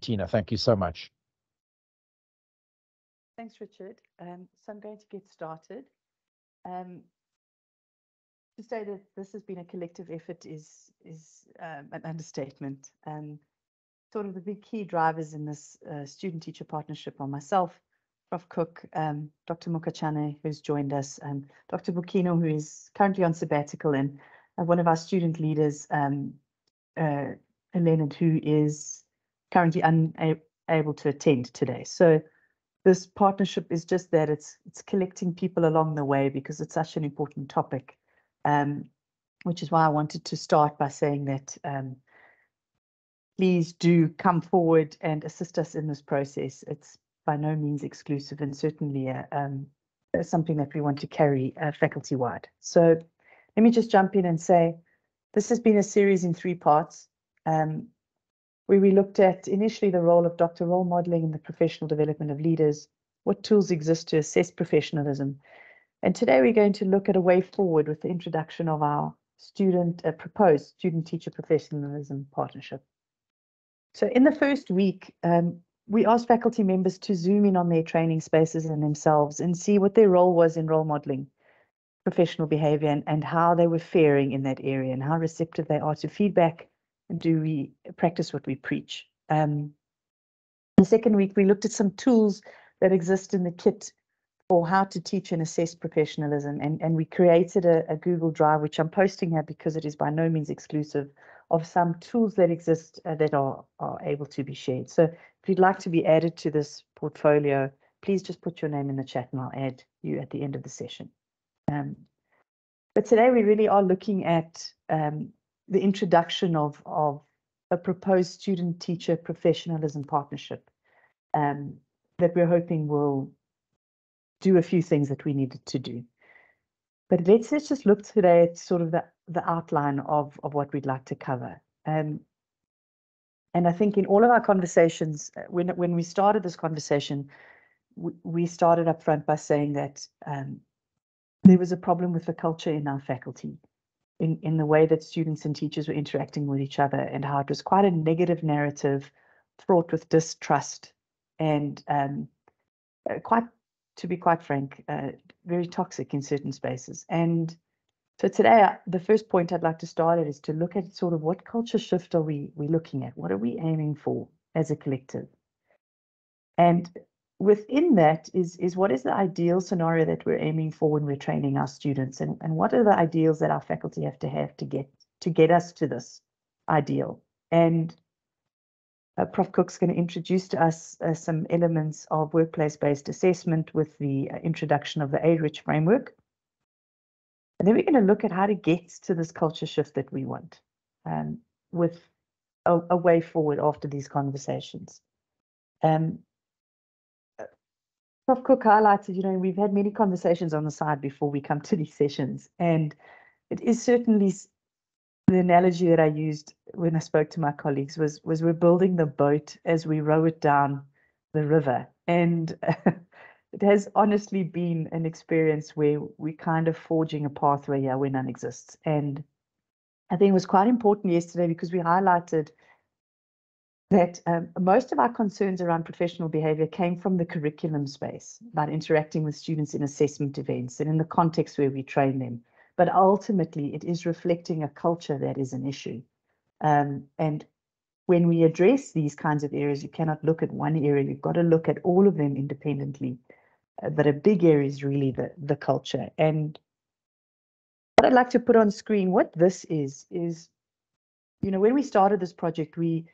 Tina, thank you so much. Thanks, Richard. Um, so I'm going to get started. Um, to say that this has been a collective effort is is um, an understatement. Um, sort of the big key drivers in this uh, student-teacher partnership are myself, Prof. Cook, um, Dr. Mokachane, who's joined us, um, Dr. Bukino, who is currently on sabbatical, and uh, one of our student leaders, um, uh, Leonard, who is currently unable to attend today. So this partnership is just that it's it's collecting people along the way because it's such an important topic, um, which is why I wanted to start by saying that um, please do come forward and assist us in this process. It's by no means exclusive and certainly a, um, something that we want to carry uh, faculty wide. So let me just jump in and say this has been a series in three parts. Um, where we looked at initially the role of doctor role modeling in the professional development of leaders, what tools exist to assess professionalism. And today we're going to look at a way forward with the introduction of our student uh, proposed student teacher professionalism partnership. So in the first week, um, we asked faculty members to zoom in on their training spaces and themselves and see what their role was in role modeling professional behavior and, and how they were faring in that area and how receptive they are to feedback do we practice what we preach? Um, the second week, we looked at some tools that exist in the kit for how to teach and assess professionalism. And, and we created a, a Google Drive, which I'm posting here because it is by no means exclusive, of some tools that exist uh, that are, are able to be shared. So if you'd like to be added to this portfolio, please just put your name in the chat and I'll add you at the end of the session. Um, but today we really are looking at um, the introduction of, of a proposed student-teacher professionalism partnership um, that we're hoping will do a few things that we needed to do. But let's, let's just look today at sort of the, the outline of, of what we'd like to cover. Um, and I think in all of our conversations, uh, when, when we started this conversation, we, we started up front by saying that um, there was a problem with the culture in our faculty in, in the way that students and teachers were interacting with each other and how it was quite a negative narrative fraught with distrust and um, uh, quite, to be quite frank, uh, very toxic in certain spaces. And so today, uh, the first point I'd like to start at is to look at sort of what culture shift are we we looking at? What are we aiming for as a collective? And within that is is what is the ideal scenario that we're aiming for when we're training our students and, and what are the ideals that our faculty have to have to get to get us to this ideal and uh, Prof Cook's going to introduce to us uh, some elements of workplace-based assessment with the uh, introduction of the A-Rich framework. And then we're going to look at how to get to this culture shift that we want um, with a, a, way forward after these conversations. Um, Prof. Cook highlighted, you know, we've had many conversations on the side before we come to these sessions, and it is certainly the analogy that I used when I spoke to my colleagues was was we're building the boat as we row it down the river, and it has honestly been an experience where we're kind of forging a pathway here where none exists, and I think it was quite important yesterday because we highlighted that um, most of our concerns around professional behavior came from the curriculum space about interacting with students in assessment events and in the context where we train them. But ultimately, it is reflecting a culture that is an issue. Um, and when we address these kinds of areas, you cannot look at one area, you've got to look at all of them independently. Uh, but a big area is really the, the culture. And what I'd like to put on screen, what this is, is, you know, when we started this project, we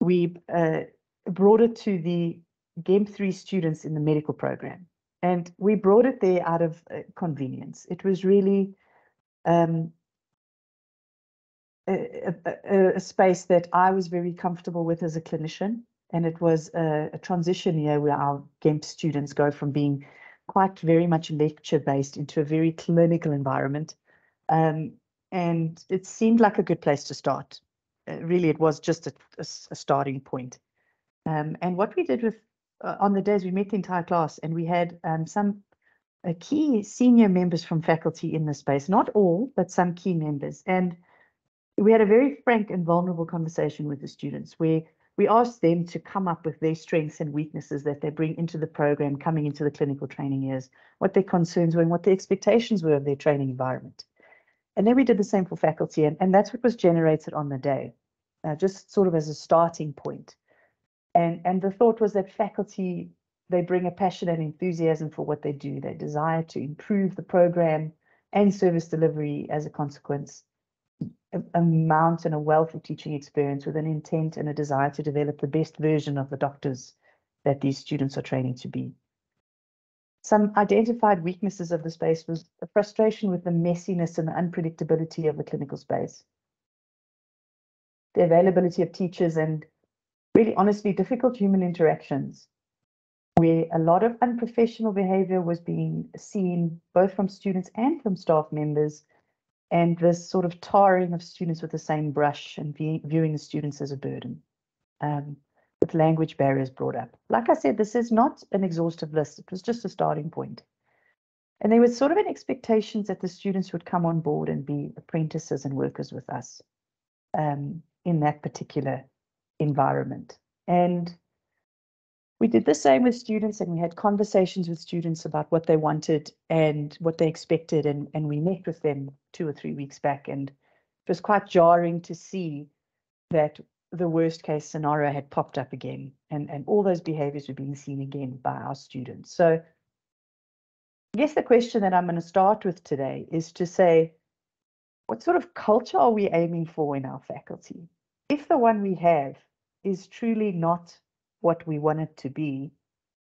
we uh, brought it to the GEMP 3 students in the medical program. And we brought it there out of uh, convenience. It was really um, a, a, a, space that I was very comfortable with as a clinician. And it was a, a transition year where our GEMP students go from being quite very much lecture based into a very clinical environment. Um, and it seemed like a good place to start. Uh, really it was just a, a, a starting point. Um, and what we did with uh, on the days we met the entire class and we had um, some uh, key senior members from faculty in the space, not all, but some key members. And we had a very frank and vulnerable conversation with the students where we asked them to come up with their strengths and weaknesses that they bring into the program coming into the clinical training years, what their concerns were and what their expectations were of their training environment. And then we did the same for faculty, and, and that's what was generated on the day, uh, just sort of as a starting point. And, and the thought was that faculty, they bring a passion and enthusiasm for what they do. They desire to improve the program and service delivery as a consequence a, a mount and a wealth of teaching experience with an intent and a desire to develop the best version of the doctors that these students are training to be. Some identified weaknesses of the space was a frustration with the messiness and the unpredictability of the clinical space. The availability of teachers and really honestly difficult human interactions where a lot of unprofessional behavior was being seen both from students and from staff members and this sort of tarring of students with the same brush and view, viewing the students as a burden um, with language barriers brought up. Like I said, this is not an exhaustive list. It was just a starting point. And there was sort of an expectation that the students would come on board and be apprentices and workers with us um, in that particular environment. And we did the same with students and we had conversations with students about what they wanted and what they expected and, and we met with them two or three weeks back and it was quite jarring to see that the worst case scenario had popped up again and, and all those behaviors were being seen again by our students. So I guess the question that I'm going to start with today is to say, what sort of culture are we aiming for in our faculty? If the one we have is truly not what we want it to be,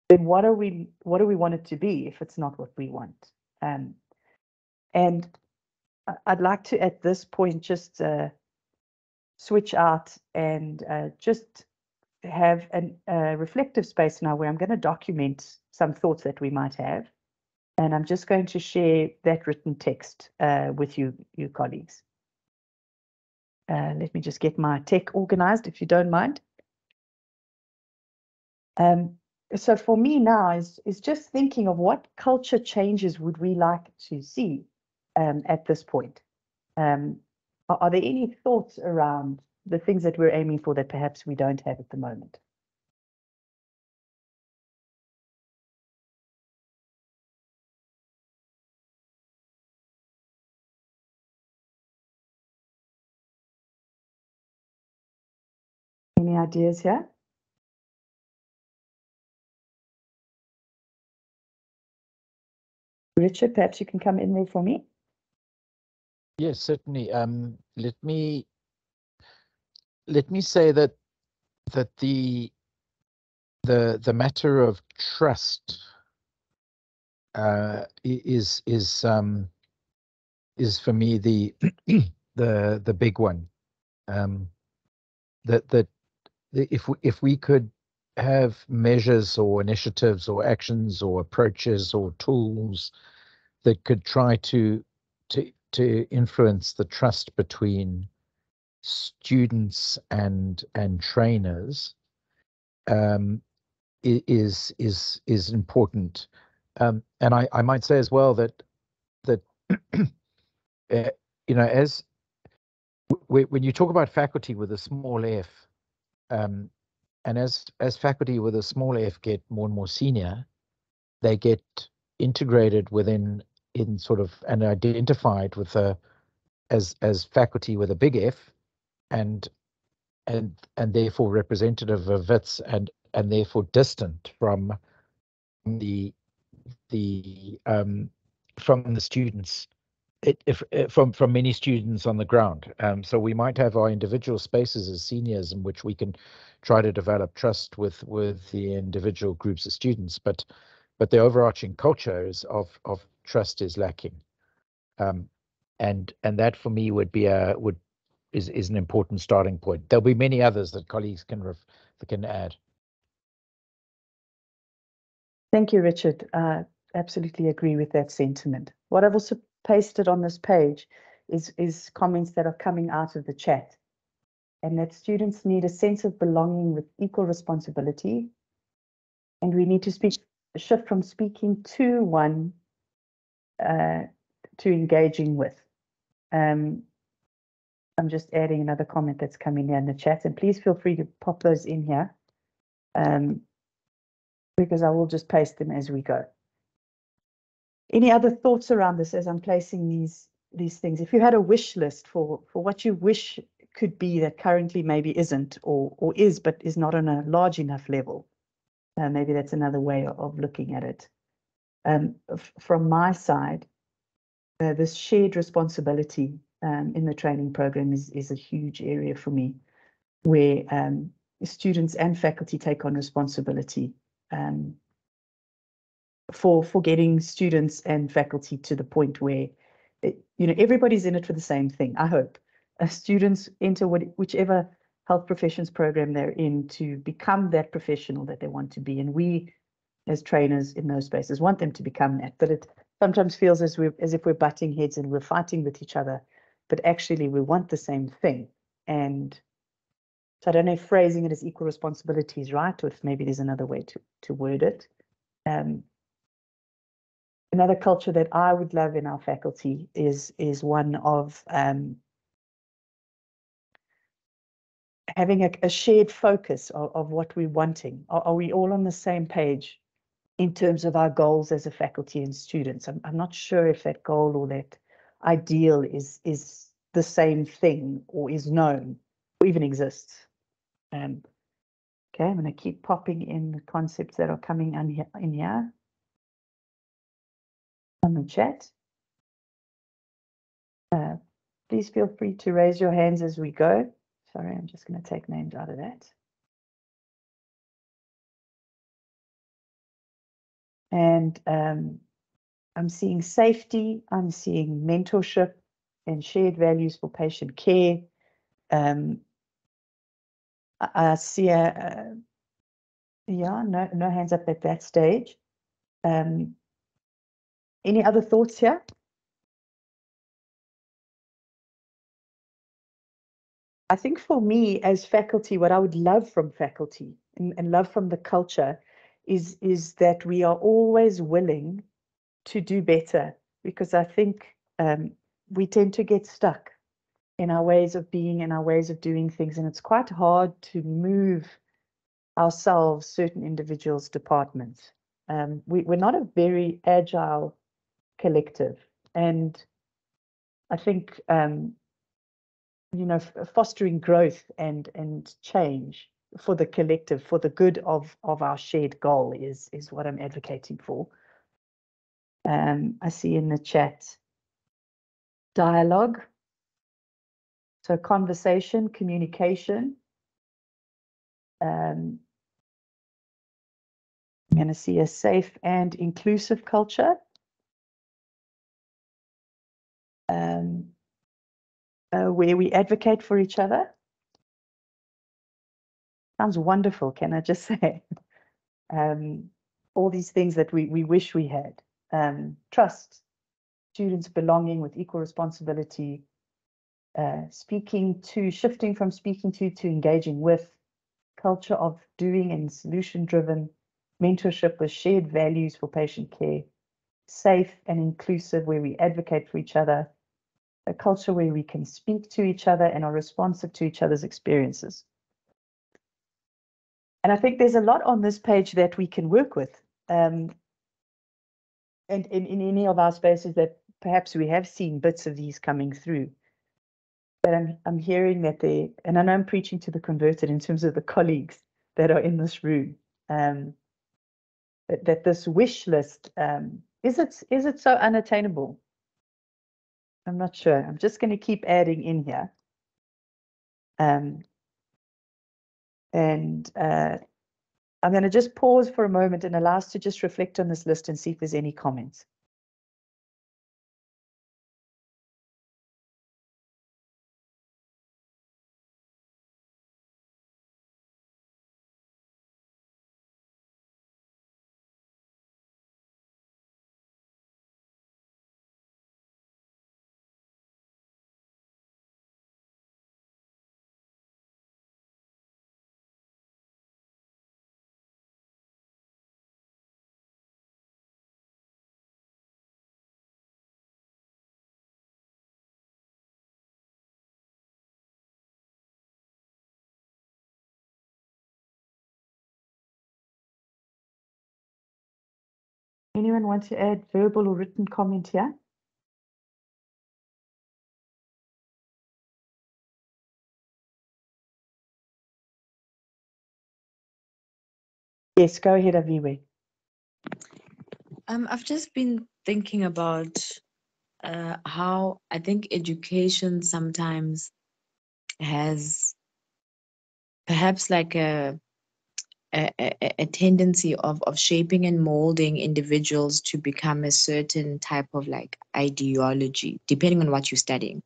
then what are we what do we want it to be if it's not what we want? Um, and I'd like to at this point just uh, switch out and uh, just have a reflective space now where I'm going to document some thoughts that we might have. And I'm just going to share that written text uh, with you, you colleagues. Uh, let me just get my tech organized, if you don't mind. Um, so for me now is, is just thinking of what culture changes would we like to see um, at this point. Um, are, are there any thoughts around the things that we're aiming for that perhaps we don't have at the moment? Ideas here? Richard, perhaps you can come in there for me. Yes, certainly. Um, let me let me say that that the the the matter of trust uh, is is um, is for me the the the big one. Um, that that if if we could have measures or initiatives or actions or approaches or tools that could try to to to influence the trust between students and and trainers um, is is is important. Um, and I, I might say as well that that uh, you know as when you talk about faculty with a small f, um, and as as faculty with a small f get more and more senior, they get integrated within in sort of and identified with a as as faculty with a big F, and and and therefore representative of its and and therefore distant from the the um, from the students it, if, from from many students on the ground. Um, so we might have our individual spaces as seniors in which we can try to develop trust with with the individual groups of students, but but the overarching culture is of of trust is lacking, um, and and that for me would be a would is is an important starting point. There'll be many others that colleagues can ref, can add. Thank you, Richard. Uh, absolutely agree with that sentiment. What I've also pasted on this page is, is comments that are coming out of the chat. And that students need a sense of belonging with equal responsibility. And we need to speak, shift from speaking to one uh, to engaging with. Um, I'm just adding another comment that's coming in the chat and please feel free to pop those in here. Um, because I will just paste them as we go. Any other thoughts around this as I'm placing these these things? If you had a wish list for for what you wish could be that currently maybe isn't or or is but is not on a large enough level, uh, maybe that's another way of looking at it. Um, from my side, uh, this shared responsibility um, in the training program is is a huge area for me, where um, students and faculty take on responsibility um, for for getting students and faculty to the point where it, you know everybody's in it for the same thing. I hope uh, students enter what, whichever health professions program they're in to become that professional that they want to be, and we as trainers in those spaces want them to become that. But it sometimes feels as we as if we're butting heads and we're fighting with each other, but actually we want the same thing. And so I don't know if phrasing it as equal responsibility is right, or if maybe there's another way to to word it. Um, another culture that I would love in our faculty is is one of um, having a, a, shared focus of, of what we're wanting. Are, are, we all on the same page in terms of our goals as a faculty and students? I'm, I'm not sure if that goal or that ideal is is the same thing or is known or even exists. Um, okay, I'm going to keep popping in the concepts that are coming in here. In here on the chat. Uh, please feel free to raise your hands as we go. Sorry, I'm just going to take names out of that. And um, I'm seeing safety, I'm seeing mentorship and shared values for patient care. Um, I, I see a, yeah, no, no hands up at that stage. Um, any other thoughts here? I think for me as faculty, what I would love from faculty and, and, love from the culture is, is that we are always willing to do better because I think um, we tend to get stuck in our ways of being and our ways of doing things. And it's quite hard to move ourselves, certain individuals, departments. Um, we, we're not a very agile collective. And I think, um, you know, fostering growth and and change for the collective, for the good of of our shared goal is is what I'm advocating for. Um, I see in the chat dialogue. So conversation, communication. Um, I'm going to see a safe and inclusive culture. Um, uh, where we advocate for each other. Sounds wonderful, can I just say? um, all these things that we, we wish we had. Um, trust, students belonging with equal responsibility, uh, speaking to, shifting from speaking to to engaging with, culture of doing and solution driven, mentorship with shared values for patient care, safe and inclusive where we advocate for each other, a culture where we can speak to each other and are responsive to each other's experiences. And I think there's a lot on this page that we can work with. Um, and in, in any of our spaces that perhaps we have seen bits of these coming through. But I'm, I'm hearing that they, and I know I'm preaching to the converted in terms of the colleagues that are in this room, um, that, that this wish list, um, is it is it so unattainable? I'm not sure. I'm just going to keep adding in here. Um, and uh, I'm going to just pause for a moment and allow us to just reflect on this list and see if there's any comments. Anyone want to add verbal or written comment here? Yes, go ahead, Aviwe. Um, I've just been thinking about uh, how I think education sometimes has perhaps like a a, a, tendency of, of shaping and molding individuals to become a certain type of like ideology, depending on what you're studying.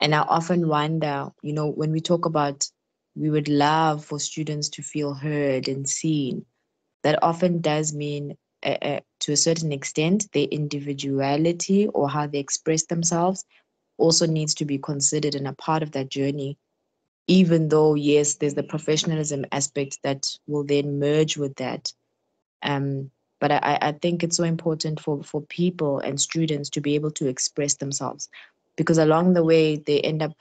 And I often wonder, you know, when we talk about we would love for students to feel heard and seen, that often does mean uh, uh, to a certain extent their individuality or how they express themselves also needs to be considered and a part of that journey even though yes there's the professionalism aspect that will then merge with that um, but I, I think it's so important for for people and students to be able to express themselves because along the way they end up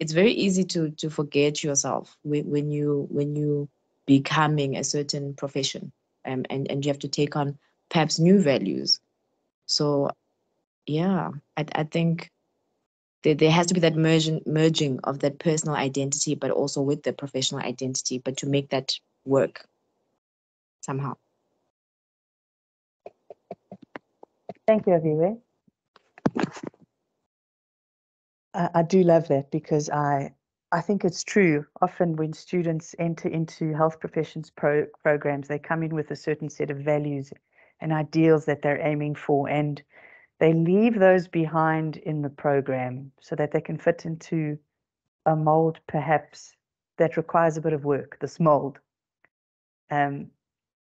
it's very easy to to forget yourself when, you when you becoming a certain profession um, and and you have to take on perhaps new values. So yeah i, I think there, there has to be that merging merging of that personal identity but also with the professional identity but to make that work somehow Thank you, Aviwe. I, I do love that because I I think it's true. Often when students enter into health professions pro programs, they come in with a certain set of values and ideals that they're aiming for, and they leave those behind in the program so that they can fit into a mold perhaps that requires a bit of work, this mold. Um,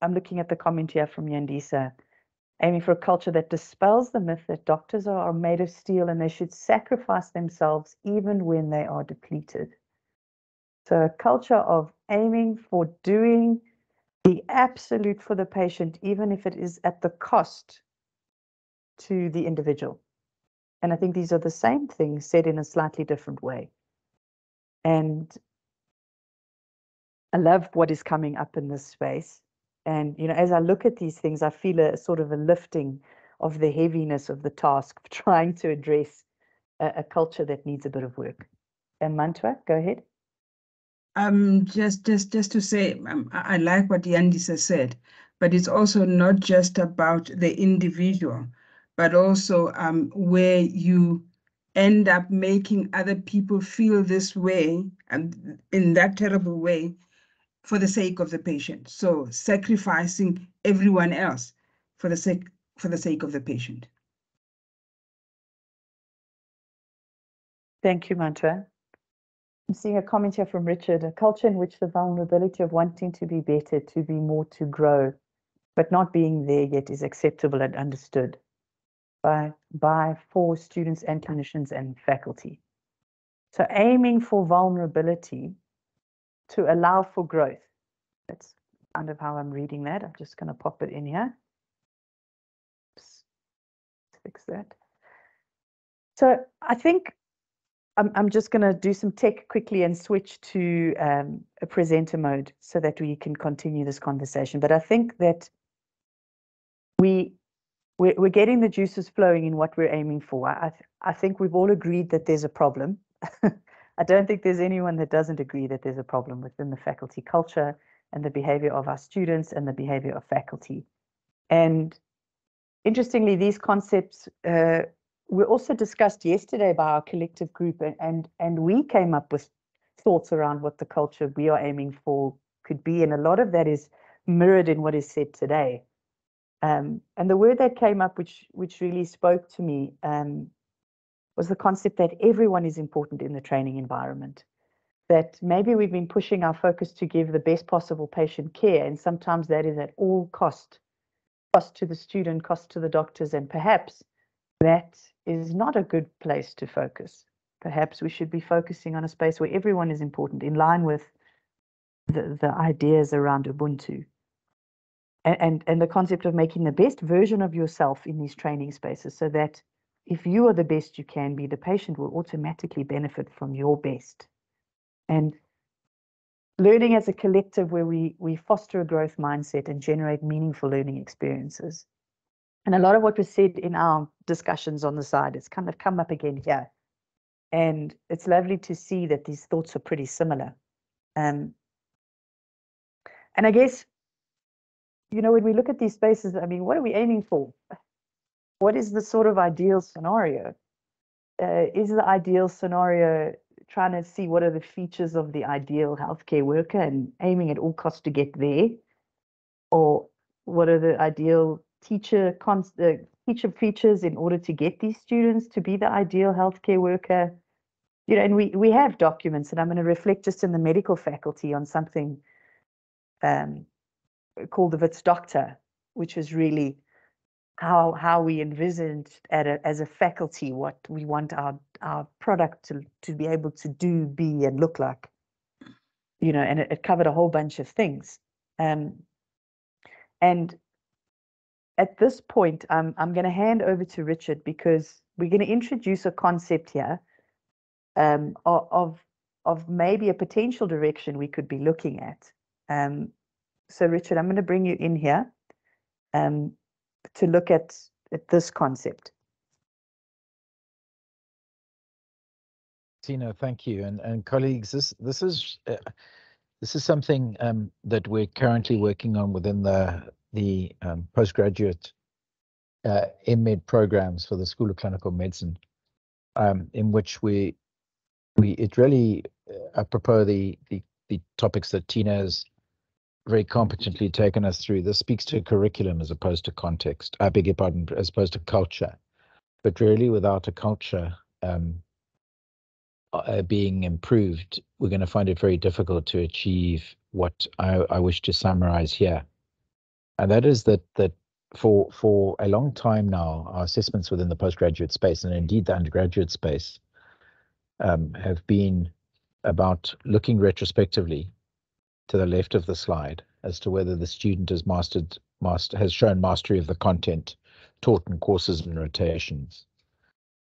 I'm looking at the comment here from Yandisa aiming for a culture that dispels the myth that doctors are, are made of steel and they should sacrifice themselves even when they are depleted. So, a culture of aiming for doing the absolute for the patient, even if it is at the cost to the individual. And I think these are the same things said in a slightly different way. And I love what is coming up in this space. And, you know, as I look at these things, I feel a sort of a lifting of the heaviness of the task of trying to address a, a culture that needs a bit of work. And Mantua, go ahead. Um, just, just, just to say, um, I, like what Yandisa said, but it's also not just about the individual, but also um, where you end up making other people feel this way and in that terrible way for the sake of the patient. So sacrificing everyone else for the sake for the sake of the patient. Thank you, Mantra. I'm seeing a comment here from Richard, a culture in which the vulnerability of wanting to be better, to be more, to grow, but not being there yet is acceptable and understood by, by for students and clinicians and faculty. So aiming for vulnerability to allow for growth. That's kind of how I'm reading that. I'm just going to pop it in here. Oops. Fix that. So I think I'm, I'm just going to do some tech quickly and switch to um, a presenter mode so that we can continue this conversation. But I think that we we're, we're getting the juices flowing in what we're aiming for. I, I think we've all agreed that there's a problem. I don't think there's anyone that doesn't agree that there's a problem within the faculty culture and the behavior of our students and the behavior of faculty. And interestingly, these concepts uh, were also discussed yesterday by our collective group, and, and, and we came up with thoughts around what the culture we are aiming for could be. And a lot of that is mirrored in what is said today. Um, and the word that came up, which which really spoke to me, um, was the concept that everyone is important in the training environment. That maybe we've been pushing our focus to give the best possible patient care, and sometimes that is at all cost, cost to the student, cost to the doctors, and perhaps that is not a good place to focus. Perhaps we should be focusing on a space where everyone is important, in line with the, the ideas around Ubuntu. And, and, and the concept of making the best version of yourself in these training spaces so that if you are the best you can be, the patient will automatically benefit from your best. And learning as a collective where we, we foster a growth mindset and generate meaningful learning experiences. And a lot of what was said in our discussions on the side, it's kind of come up again here. And it's lovely to see that these thoughts are pretty similar. Um, and I guess, you know, when we look at these spaces, I mean, what are we aiming for? What is the sort of ideal scenario? Uh, is the ideal scenario trying to see what are the features of the ideal healthcare worker and aiming at all costs to get there? Or what are the ideal teacher cons uh, teacher features in order to get these students to be the ideal healthcare worker? You know, and we, we have documents, and I'm going to reflect just in the medical faculty on something um, called the Wits Doctor, which was really how how we envisioned at a, as a faculty what we want our our product to to be able to do, be, and look like. You know, and it, it covered a whole bunch of things. Um, and at this point, um, I'm going to hand over to Richard because we're going to introduce a concept here um, of of maybe a potential direction we could be looking at. Um, so, Richard, I'm going to bring you in here um, to look at, at this concept. Tina, thank you, and and colleagues. This this is uh, this is something um, that we're currently working on within the the um, postgraduate uh, MEd programs for the School of Clinical Medicine, um, in which we we it really uh, apropos the, the the topics that Tina has very competently taken us through. This speaks to curriculum as opposed to context. I beg your pardon, as opposed to culture. But really, without a culture um, uh, being improved, we're going to find it very difficult to achieve what I, I wish to summarize here, and that is that that for for a long time now, our assessments within the postgraduate space and indeed the undergraduate space um, have been about looking retrospectively to the left of the slide as to whether the student has mastered master has shown mastery of the content taught in courses and rotations.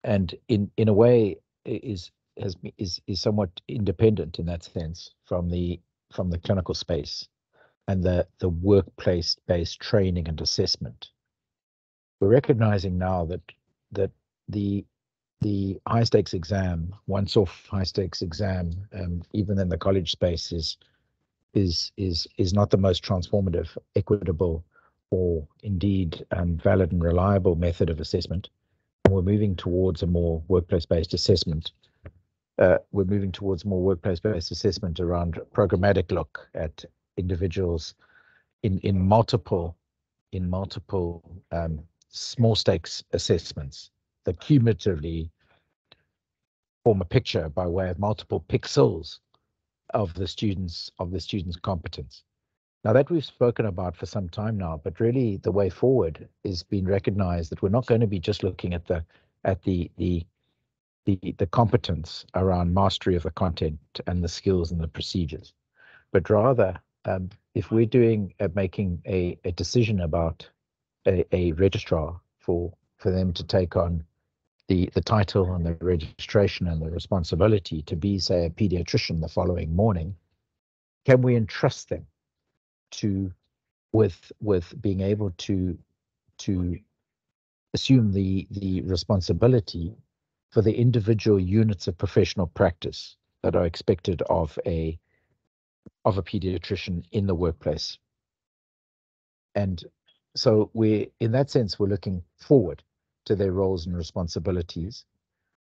And in in a way is has is is somewhat independent in that sense from the from the clinical space and the the workplace based training and assessment. We're recognizing now that that the the high stakes exam once off high stakes exam um, even in the college space is is is is not the most transformative equitable or indeed um, valid and reliable method of assessment. And we're moving towards a more workplace based assessment uh, we're moving towards more workplace-based assessment around programmatic look at individuals in in multiple in multiple um, small stakes assessments. That cumulatively form a picture by way of multiple pixels of the students of the students' competence. Now that we've spoken about for some time now, but really the way forward is being recognized that we're not going to be just looking at the at the the the, the competence around mastery of the content and the skills and the procedures, but rather um, if we're doing uh, making a, a decision about a, a registrar for for them to take on the the title and the registration and the responsibility to be say a pediatrician the following morning can we entrust them to with with being able to to assume the the responsibility for the individual units of professional practice that are expected of a of a pediatrician in the workplace. And so we in that sense we're looking forward to their roles and responsibilities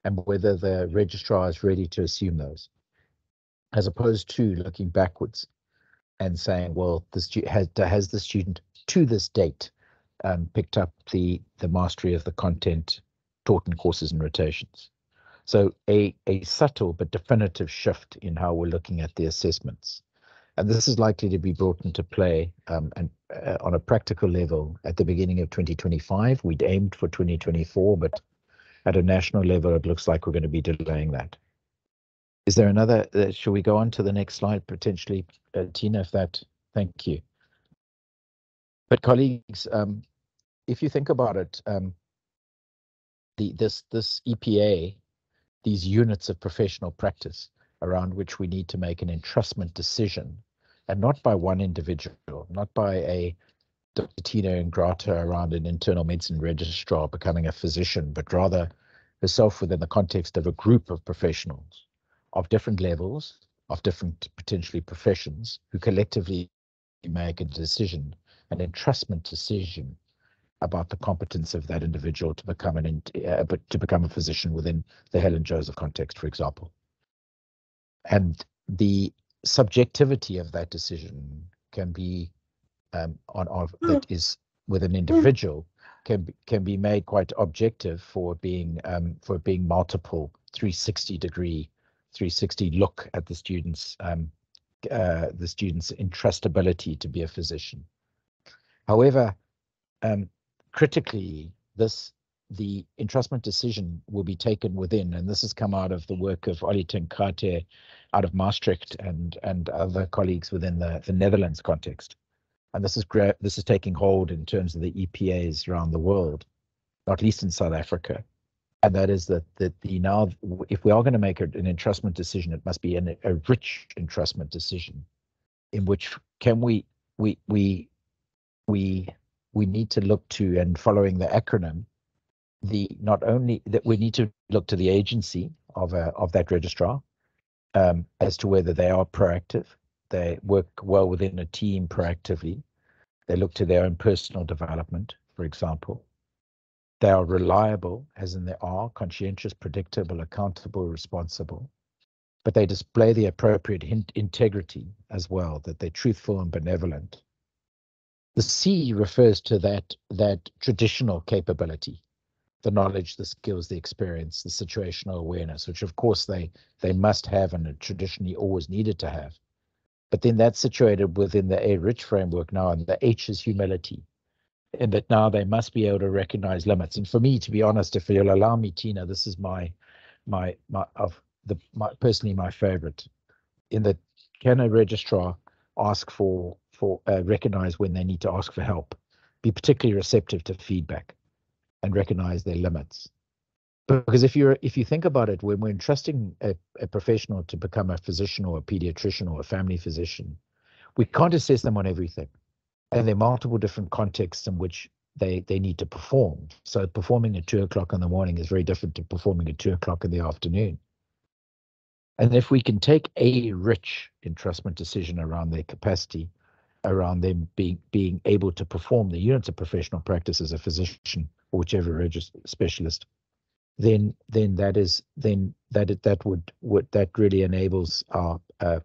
and whether the registrar is ready to assume those as opposed to looking backwards and saying well the stu- has, has the student to this date um, picked up the the mastery of the content taught in courses and rotations. So a, a subtle but definitive shift in how we're looking at the assessments. And this is likely to be brought into play um, and uh, on a practical level at the beginning of 2025. We'd aimed for 2024, but at a national level, it looks like we're going to be delaying that. Is there another? Uh, shall we go on to the next slide potentially, uh, Tina? If that, thank you. But colleagues, um, if you think about it, um, the this this EPA, these units of professional practice around which we need to make an entrustment decision, and not by one individual, not by a Dr. Tina Ingrata around an internal medicine registrar becoming a physician, but rather herself within the context of a group of professionals of different levels, of different potentially professions, who collectively make a decision, an entrustment decision about the competence of that individual to become an uh, to become a physician within the Helen Joseph context, for example. And the subjectivity of that decision can be um, on of hmm. that is with an individual can be, can be made quite objective for being um, for being multiple 360 degree 360 look at the students um, uh, the student's entrustability to be a physician. However, um, critically, this the entrustment decision will be taken within, and this has come out of the work of Olle ten Cate out of Maastricht and and other colleagues within the, the Netherlands context. And this is this is taking hold in terms of the EPAs around the world, not least in South Africa. And that is that that the now if we are going to make an entrustment decision, it must be an, a rich entrustment decision, in which can we we we we we need to look to and following the acronym the not only that we need to look to the agency of a, of that registrar um, as to whether they are proactive, they work well within a team proactively, they look to their own personal development, for example. They are reliable, as in they are conscientious, predictable, accountable, responsible, but they display the appropriate integrity as well, that they're truthful and benevolent. The C refers to that that traditional capability the knowledge, the skills, the experience, the situational awareness, which of course they they must have and traditionally always needed to have. But then that's situated within the A rich framework now, and the H is humility. And that now they must be able to recognize limits. And for me, to be honest, if you'll allow me, Tina, this is my my my of the my personally my favorite. In that can a registrar ask for for uh, recognize when they need to ask for help, be particularly receptive to feedback and recognize their limits. Because if you're if you think about it, when we're entrusting a, a professional to become a physician or a pediatrician or a family physician, we can't assess them on everything. And there are multiple different contexts in which they they need to perform. So performing at two o'clock in the morning is very different to performing at two o'clock in the afternoon. And if we can take a rich entrustment decision around their capacity, around them being being able to perform the units of professional practice as a physician or whichever specialist, then then that is then that that would would that really enables our uh,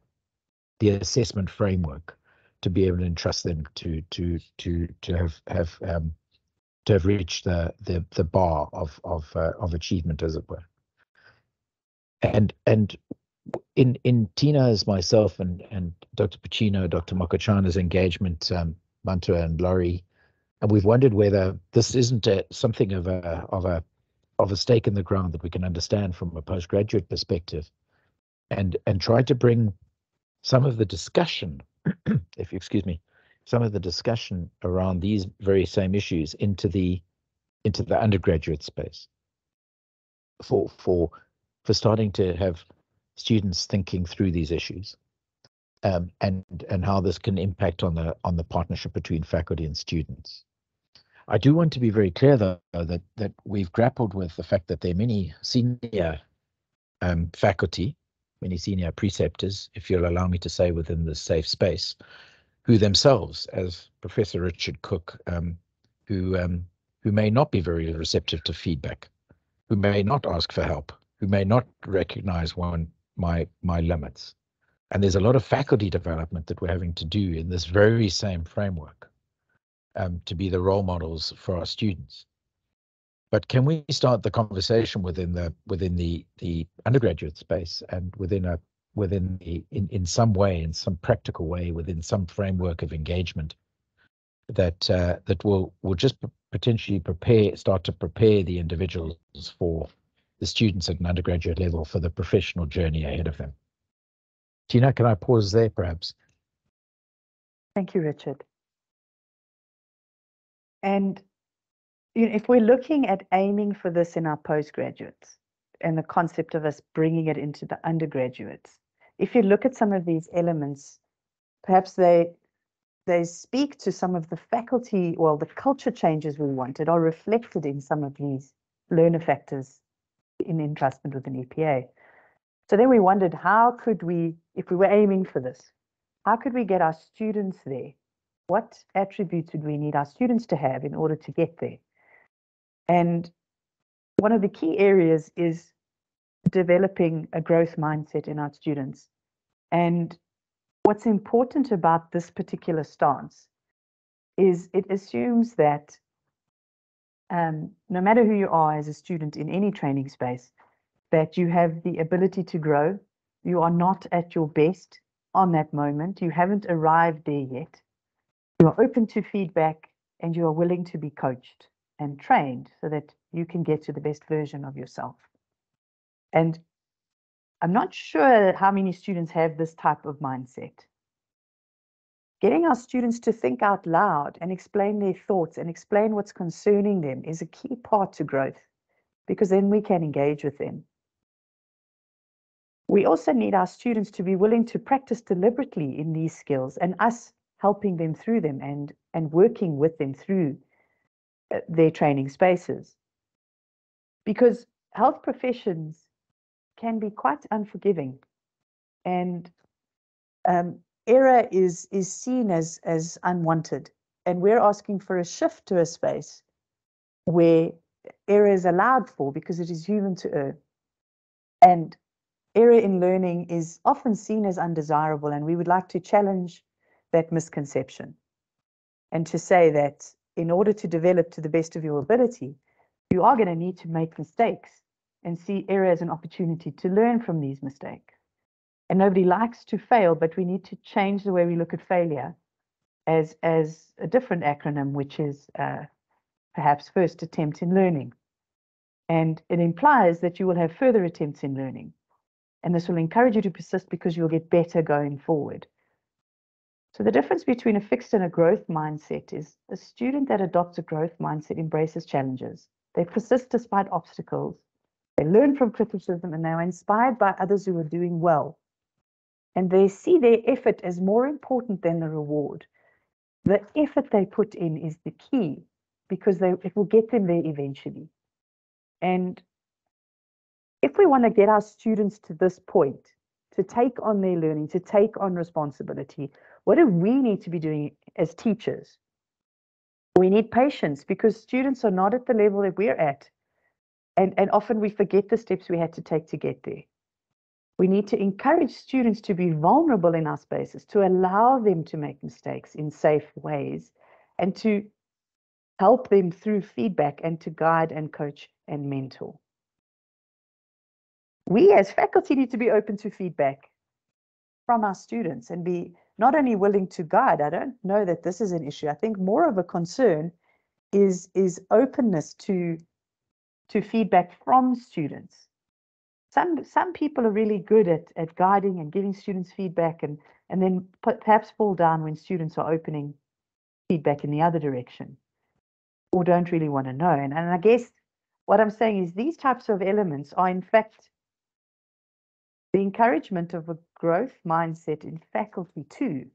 the assessment framework to be able to entrust them to to to to have have um, to have reached the the the bar of of uh, of achievement, as it were. And and in in Tina's, myself, and and Dr. Pacino, Dr. Mokochana's engagement, um, and Laurie, and we've wondered whether this isn't a, something of a of a of a stake in the ground that we can understand from a postgraduate perspective, and and try to bring some of the discussion, if you excuse me, some of the discussion around these very same issues into the into the undergraduate space for for for starting to have students thinking through these issues um, and and how this can impact on the on the partnership between faculty and students. I do want to be very clear though that that we've grappled with the fact that there are many senior um, faculty, many senior preceptors, if you'll allow me to say within this safe space, who themselves, as Professor Richard Cook, um, who um, who may not be very receptive to feedback, who may not ask for help, who may not recognize one my my limits. And there's a lot of faculty development that we're having to do in this very same framework um, to be the role models for our students. But can we start the conversation within the within the the undergraduate space and within a within the in, in some way, in some practical way, within some framework of engagement that uh, that will will just potentially prepare start to prepare the individuals for the students at an undergraduate level for the professional journey ahead of them. Tina, can I pause there perhaps? Thank you, Richard. And you know, if we're looking at aiming for this in our postgraduates and the concept of us bringing it into the undergraduates, if you look at some of these elements, perhaps they they speak to some of the faculty, well, the culture changes we wanted are reflected in some of these learner factors in entrustment with an EPA. So then we wondered, how could we, if we were aiming for this, how could we get our students there? What attributes would we need our students to have in order to get there? And one of the key areas is developing a growth mindset in our students. And what's important about this particular stance is it assumes that um, no matter who you are as a student in any training space, that you have the ability to grow. You are not at your best on that moment. You haven't arrived there yet. You are open to feedback and you are willing to be coached and trained so that you can get to the best version of yourself. And I'm not sure how many students have this type of mindset. Getting our students to think out loud and explain their thoughts and explain what's concerning them is a key part to growth because then we can engage with them. We also need our students to be willing to practice deliberately in these skills and us helping them through them and, and working with them through uh, their training spaces. Because health professions can be quite unforgiving and um, error is, is seen as, as unwanted. And we're asking for a shift to a space where error is allowed for because it is human to err. And error in learning is often seen as undesirable, and we would like to challenge that misconception and to say that in order to develop to the best of your ability, you are going to need to make mistakes and see error as an opportunity to learn from these mistakes. And nobody likes to fail, but we need to change the way we look at failure as, as a different acronym, which is uh, perhaps first attempt in learning. And it implies that you will have further attempts in learning. And this will encourage you to persist because you'll get better going forward. So the difference between a fixed and a growth mindset is a student that adopts a growth mindset embraces challenges. They persist despite obstacles. They learn from criticism and they are inspired by others who are doing well. And they see their effort as more important than the reward. The effort they put in is the key because they, it will get them there eventually. And if we want to get our students to this point, to take on their learning, to take on responsibility, what do we need to be doing as teachers? We need patience because students are not at the level that we're at. And, and often we forget the steps we had to take to get there. We need to encourage students to be vulnerable in our spaces, to allow them to make mistakes in safe ways, and to help them through feedback and to guide and coach and mentor. We as faculty need to be open to feedback from our students and be not only willing to guide. I don't know that this is an issue. I think more of a concern is, is openness to, to feedback from students. Some, some people are really good at, at guiding and giving students feedback and, and then perhaps fall down when students are opening feedback in the other direction or don't really want to know. And, and I guess what I'm saying is these types of elements are in fact the encouragement of a growth mindset in faculty too.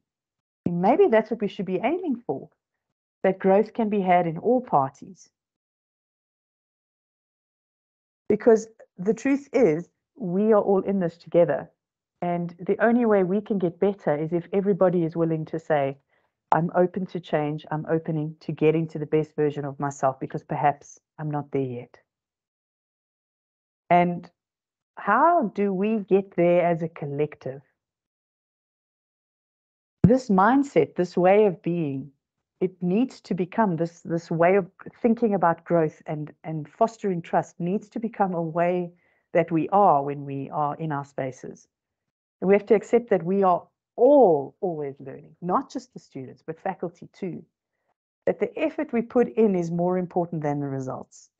Maybe that's what we should be aiming for, that growth can be had in all parties. Because the truth is, we are all in this together. And the only way we can get better is if everybody is willing to say, I'm open to change. I'm opening to getting to the best version of myself because perhaps I'm not there yet. And how do we get there as a collective? This mindset, this way of being, it needs to become this, this way of thinking about growth and, and fostering trust needs to become a way that we are when we are in our spaces. And we have to accept that we are all always learning, not just the students, but faculty too. That the effort we put in is more important than the results,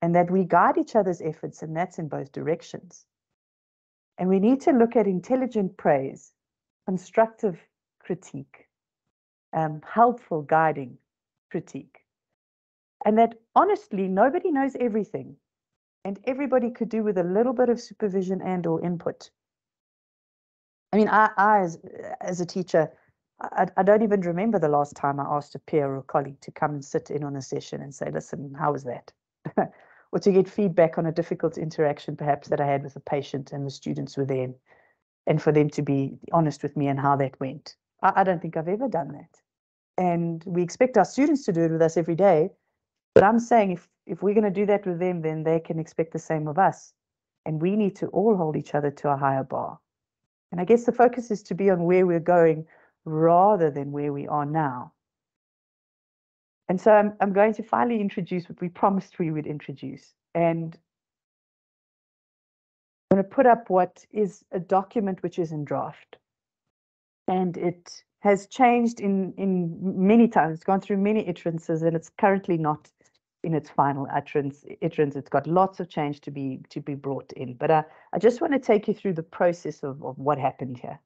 and that we guide each other's efforts, and that's in both directions. And we need to look at intelligent praise, constructive critique, um, helpful guiding critique. And that honestly, nobody knows everything, and everybody could do with a little bit of supervision and or input. I mean, I, I as, as a teacher, I, I don't even remember the last time I asked a peer or colleague to come and sit in on a session and say, listen, how was that? or to get feedback on a difficult interaction perhaps that I had with a patient and the students were there and for them to be honest with me and how that went. I, I don't think I've ever done that. And we expect our students to do it with us every day. But I'm saying if, if we're going to do that with them, then they can expect the same of us. And we need to all hold each other to a higher bar. And I guess the focus is to be on where we're going rather than where we are now. And so I'm, I'm going to finally introduce what we promised we would introduce. And I'm going to put up what is a document which is in draft. And it has changed in, in many times. It's gone through many iterations and it's currently not in its final utterance. Iterations. It's got lots of change to be to be brought in. But I, I just want to take you through the process of, of what happened here.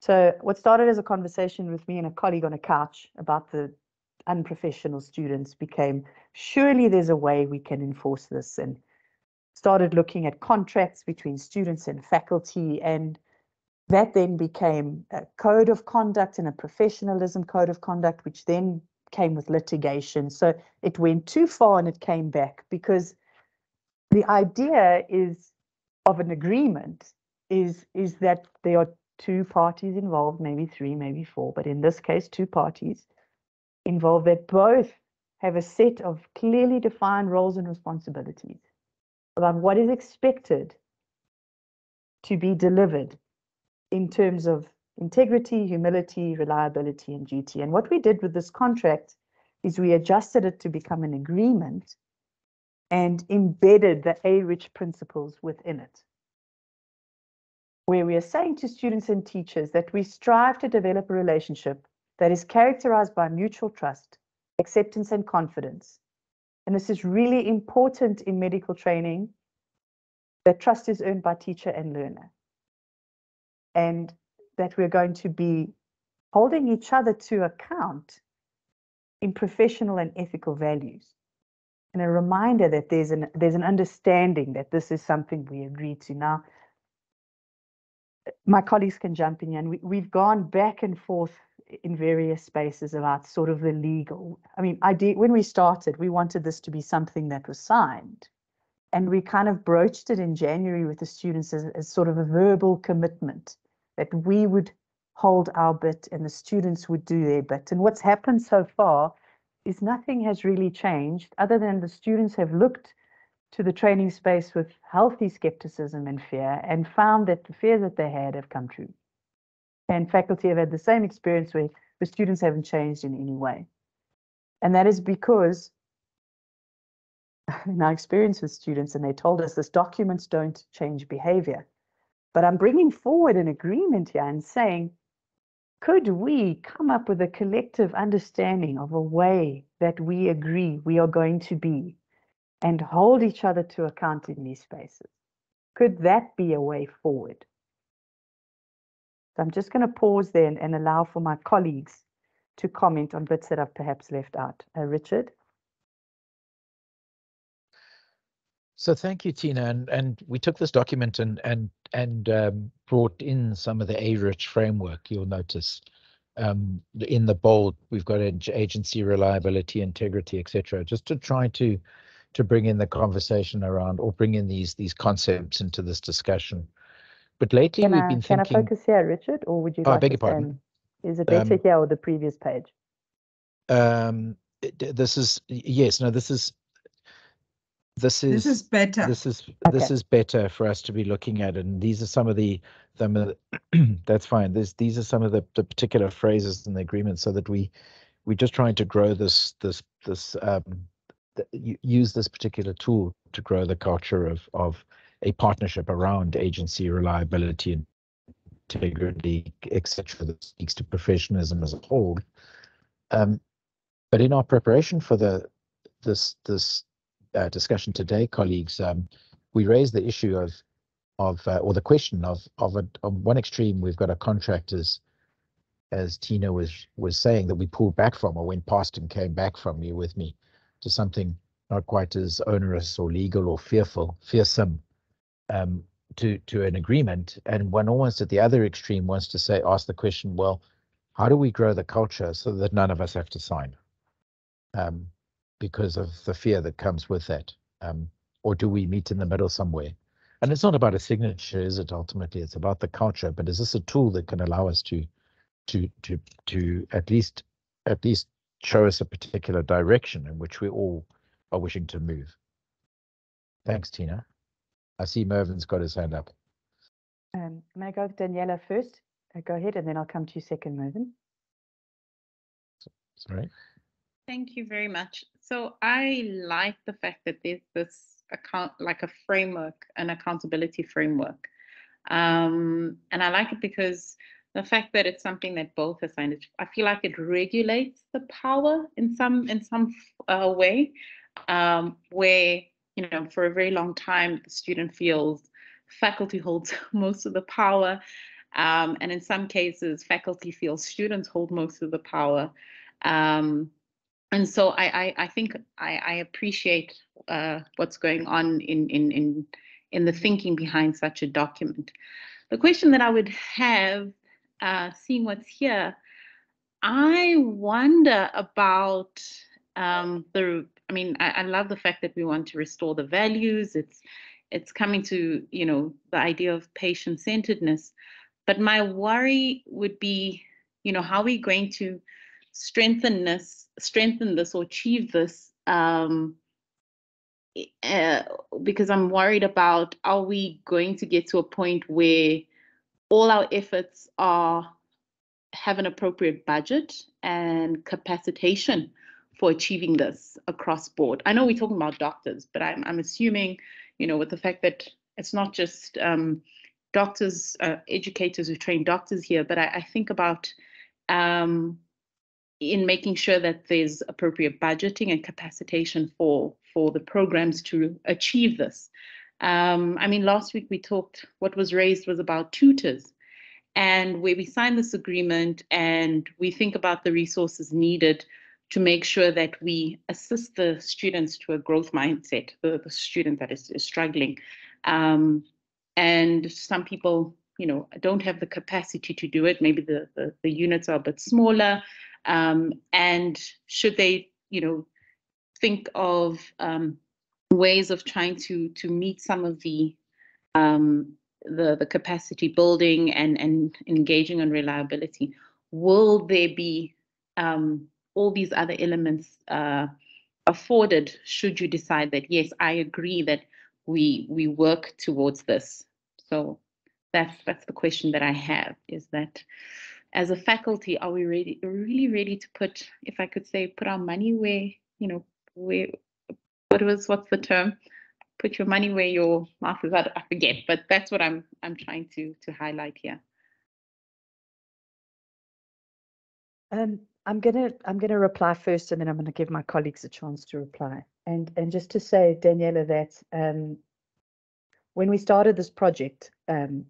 So what started as a conversation with me and a colleague on a couch about the unprofessional students became surely there's a way we can enforce this and started looking at contracts between students and faculty and that then became a code of conduct and a professionalism code of conduct which then came with litigation. So it went too far and it came back because the idea is of an agreement is is that there are two parties involved maybe three maybe four but in this case two parties involved that both have a set of clearly defined roles and responsibilities about what is expected to be delivered in terms of integrity, humility, reliability, and duty. And what we did with this contract is we adjusted it to become an agreement and embedded the A-Rich principles within it. Where we are saying to students and teachers that we strive to develop a relationship that is characterized by mutual trust, acceptance, and confidence. And this is really important in medical training that trust is earned by teacher and learner. And that we're going to be holding each other to account in professional and ethical values. And a reminder that there's an there's an understanding that this is something we agree to. Now, my colleagues can jump in and we, we've gone back and forth in various spaces about sort of the legal. I mean, I did, when we started, we wanted this to be something that was signed. And we kind of broached it in January with the students as, as sort of a verbal commitment that we would hold our bit and the students would do their bit. And what's happened so far is nothing has really changed other than the students have looked to the training space with healthy skepticism and fear and found that the fears that they had have come true and faculty have had the same experience where the students haven't changed in any way. And that is because in our experience with students, and they told us this documents don't change behavior. But I'm bringing forward an agreement here and saying, could we come up with a collective understanding of a way that we agree we are going to be and hold each other to account in these spaces? Could that be a way forward? So I'm just going to pause there and, and, allow for my colleagues to comment on bits that I've perhaps left out. Uh, Richard? So thank you, Tina. And, and we took this document and and and um, brought in some of the A-Rich framework. You'll notice um, in the bold we've got agency, reliability, integrity, etc. Just to try to to bring in the conversation around or bring in these these concepts into this discussion. But lately can we've I, been can thinking. Can I focus here, Richard, or would you Oh, I like beg to your pardon. Is it better Um, here or the previous page? Um, this is yes, no, this is this is This is better. this is this is better for us to be looking at, and these are some of the some of the, that's fine. This these are some of the, the particular phrases in the agreement, so that we we're just trying to grow this this this um th- use this particular tool to grow the culture of of a partnership around agency reliability and integrity, etc. That speaks to professionalism as a whole. Um, but in our preparation for the this this uh, discussion today, colleagues, um, we raised the issue of of uh, or the question of of a, on one extreme we've got a contract as as Tina was was saying that we pulled back from or went past and came back from you with me to something not quite as onerous or legal or fearful fearsome um, to to an agreement. And one almost at the other extreme wants to say ask the question well how do we grow the culture so that none of us have to sign? Um, because of the fear that comes with that? Um, or do we meet in the middle somewhere? And it's not about a signature, is it? Ultimately, it's about the culture. But is this a tool that can allow us to, to, to, to at least, at least show us a particular direction in which we all are wishing to move? Thanks, Tina. I see Mervyn's got his hand up. Um, may I go with Daniela first? Uh, go ahead, and then I'll come to you second, Mervyn. Sorry. Thank you very much. So I like the fact that there's this account, like a framework, an accountability framework. Um, and I like it because the fact that it's something that both are signed, I feel like it regulates the power in some in some uh, way, um, where you know for a very long time the student feels faculty holds most of the power, um, and in some cases faculty feels students hold most of the power. Um, and so I, I, I think I, I appreciate uh, what's going on in, in, in, in the thinking behind such a document. The question that I would have, uh, seeing what's here, I wonder about um, the. I mean, I, I love the fact that we want to restore the values. It's it's coming to you know the idea of patient centeredness, but my worry would be, you know, how are we going to strengthen this, strengthen this or achieve this um, uh, because I'm worried about are we going to get to a point where all our efforts are have an appropriate budget and capacitation for achieving this across board. I know we're talking about doctors, but I'm, I'm assuming, you know, with the fact that it's not just um, doctors, uh, educators who train doctors here, but I, I think about um, in making sure that there's appropriate budgeting and capacitation for for the programs to achieve this. Um, I mean, last week we talked, what was raised was about tutors and where we sign this agreement and we think about the resources needed to make sure that we assist the students to a growth mindset, the, the student that is, is struggling. Um, and some people, you know, don't have the capacity to do it. Maybe the, the, the units are a bit smaller. Um, and should they, you know, think of um, ways of trying to to meet some of the um, the the capacity building and and engaging on reliability, will there be um, all these other elements uh, afforded? Should you decide that yes, I agree that we we work towards this. So that's that's the question that I have. Is that as a faculty, are we ready, really ready to put, if I could say, put our money where, you know, where, what was, what's the term? Put your money where your mouth is. I, I forget, but that's what I'm, I'm trying to, to highlight here. Um, I'm gonna I'm gonna reply first, and then I'm gonna give my colleagues a chance to reply. And and just to say, Daniela, that um, when we started this project, um,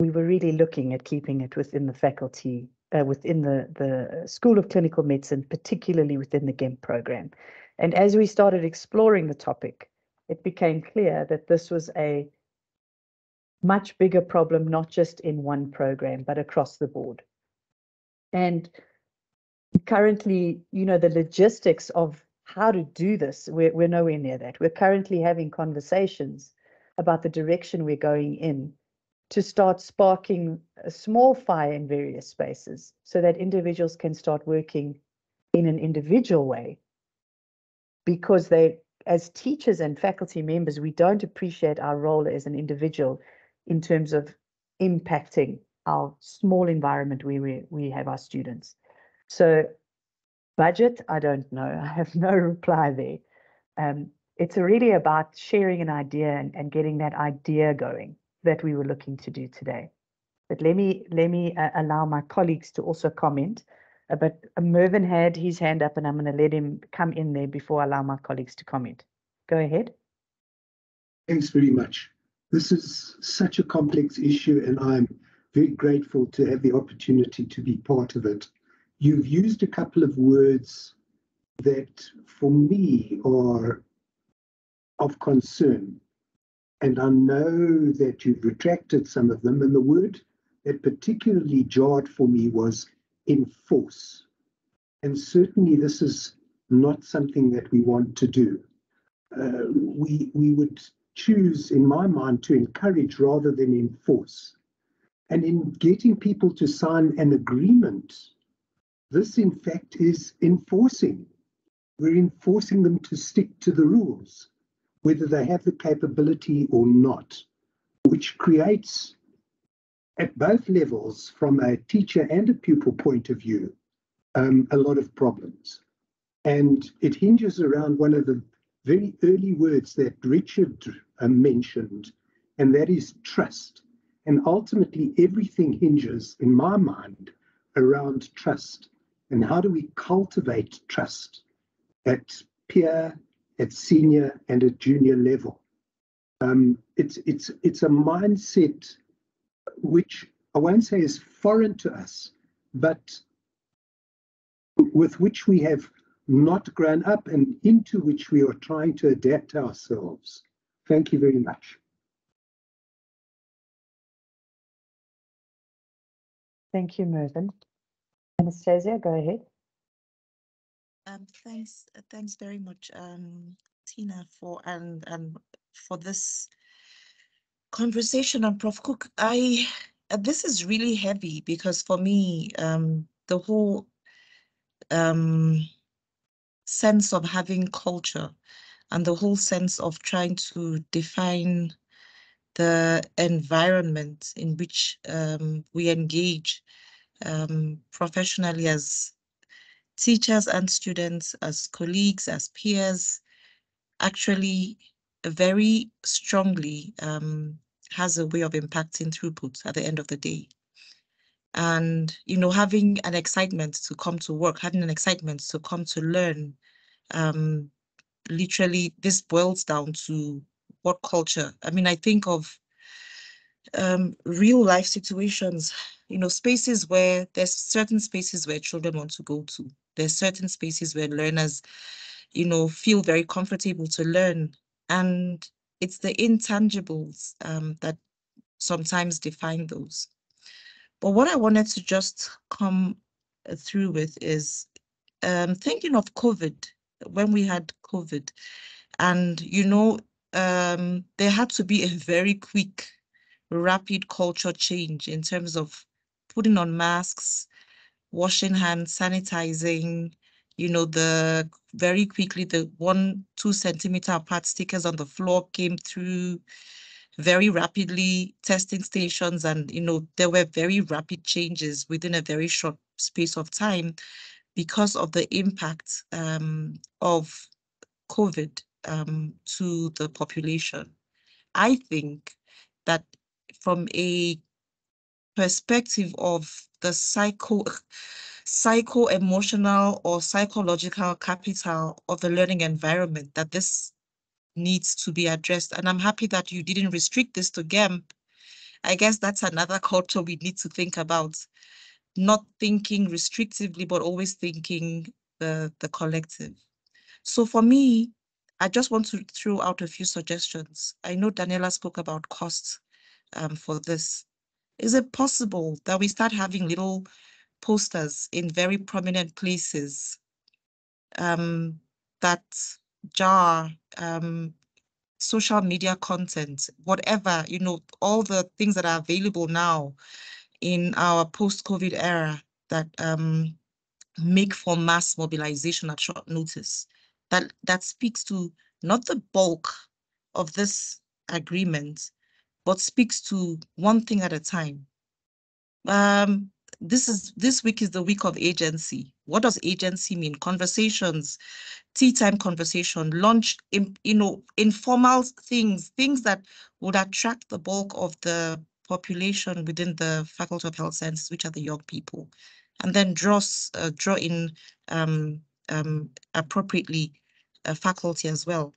we were really looking at keeping it within the faculty, uh, within the, the School of Clinical Medicine, particularly within the GEMP program. And as we started exploring the topic, it became clear that this was a much bigger problem, not just in one program, but across the board. And currently, you know, the logistics of how to do this, we're, we're nowhere near that. We're currently having conversations about the direction we're going in to start sparking a small fire in various spaces so that individuals can start working in an individual way. Because they as teachers and faculty members we don't appreciate our role as an individual in terms of impacting our small environment where we, we have our students. So budget i don't know. I have no reply there. Um, it's really about sharing an idea and, and getting that idea going that we were looking to do today. But let me let me uh, allow my colleagues to also comment. Uh, but Mervyn had his hand up, and I'm going to let him come in there before I allow my colleagues to comment. Go ahead. Thanks very much. This is such a complex issue, and I'm very grateful to have the opportunity to be part of it. You've used a couple of words that, for me, are of concern. And I know that you've retracted some of them. And the word that particularly jarred for me was enforce. And certainly this is not something that we want to do. Uh, we, we would choose, in my mind, to encourage rather than enforce. And in getting people to sign an agreement, this in fact is enforcing. We're enforcing them to stick to the rules, whether they have the capability or not, which creates at both levels, from a teacher and a pupil point of view, um, a lot of problems. And it hinges around one of the very early words that Richard uh, mentioned, and that is trust. And ultimately, everything hinges, in my mind, around trust. And how do we cultivate trust at peer, at senior, and at junior level? Um, it's, it's, it's a mindset which I won't say is foreign to us, but with which we have not grown up and into which we are trying to adapt ourselves. Thank you very much. Thank you, Mervyn. Anastasia, go ahead. Um, thanks, uh, thanks very much, um, Tina, for and and for this conversation on Prof. Cook. I uh, this is really heavy because for me, um, the whole um, sense of having culture and the whole sense of trying to define the environment in which um, we engage um, professionally as teachers and students, as colleagues, as peers, actually very strongly um, has a way of impacting throughput at the end of the day. And, you know, having an excitement to come to work, having an excitement to come to learn, um, literally this boils down to what culture. I mean, I think of um, real life situations, you know, spaces where there's certain spaces where children want to go to. There's certain spaces where learners, you know, feel very comfortable to learn. And it's the intangibles um, that sometimes define those. But what I wanted to just come through with is um, thinking of COVID, when we had COVID, and you know, um, there had to be a very quick, rapid culture change in terms of putting on masks, washing hands, sanitizing, you know, the very quickly the one, two centimeter apart stickers on the floor came through very rapidly, testing stations, and you know, there were very rapid changes within a very short space of time because of the impact um, of COVID um, to the population. I think that from a perspective of the psycho psycho emotional or psychological capital of the learning environment that this needs to be addressed. And i'm happy that you didn't restrict this to GEMP. I guess that's another culture we need to think about. Not thinking restrictively but always thinking the the collective. So for me i just want to throw out a few suggestions. I know daniela spoke about costs um, for this is it possible that we start having little posters in very prominent places um, that jar um, social media content, whatever, you know, all the things that are available now in our post-COVID era that um, make for mass mobilization at short notice. That, that speaks to not the bulk of this agreement, but speaks to one thing at a time. Um, this is this week is the week of agency. What does agency mean? Conversations, tea time conversation, lunch, in, you know, informal things, things that would attract the bulk of the population within the Faculty of Health Sciences, which are the young people, and then draw uh, draw in um, um, appropriately uh, faculty as well.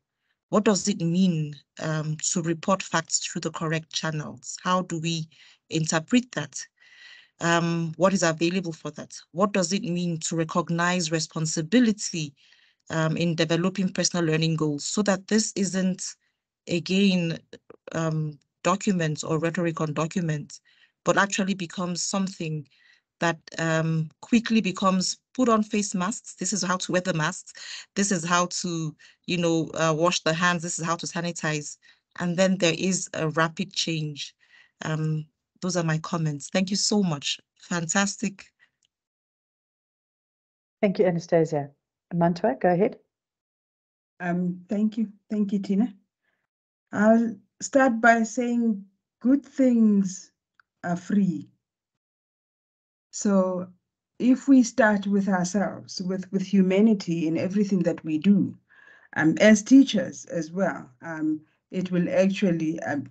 What does it mean um, to report facts through the correct channels? How do we interpret that? Um, what is available for that? What does it mean to recognize responsibility um, in developing personal learning goals so that this isn't, again, um, documents or rhetoric on documents, but actually becomes something that um, quickly becomes put on face masks. This is how to wear the masks. This is how to, you know, uh, wash the hands. This is how to sanitize. And then there is a rapid change. Um, those are my comments. Thank you so much. Fantastic. Thank you, Anastasia. Mantua, go ahead. Um, thank you. Thank you, Tina. I'll start by saying good things are free. So if we start with ourselves, with, with humanity in everything that we do, um, as teachers as well, um, it will actually um,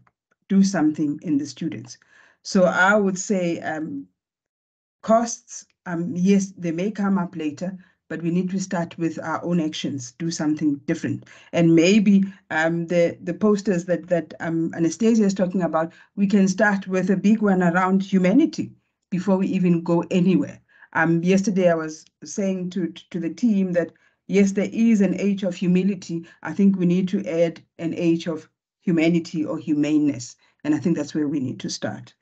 do something in the students. So I would say um, costs, um, yes, they may come up later, but we need to start with our own actions, do something different. And maybe um, the, the posters that, that um, Anastasia is talking about, we can start with a big one around humanity before we even go anywhere. Um, yesterday, I was saying to, to the team that, yes, there is an age of humility. I think we need to add an age of humanity or humaneness. And I think that's where we need to start.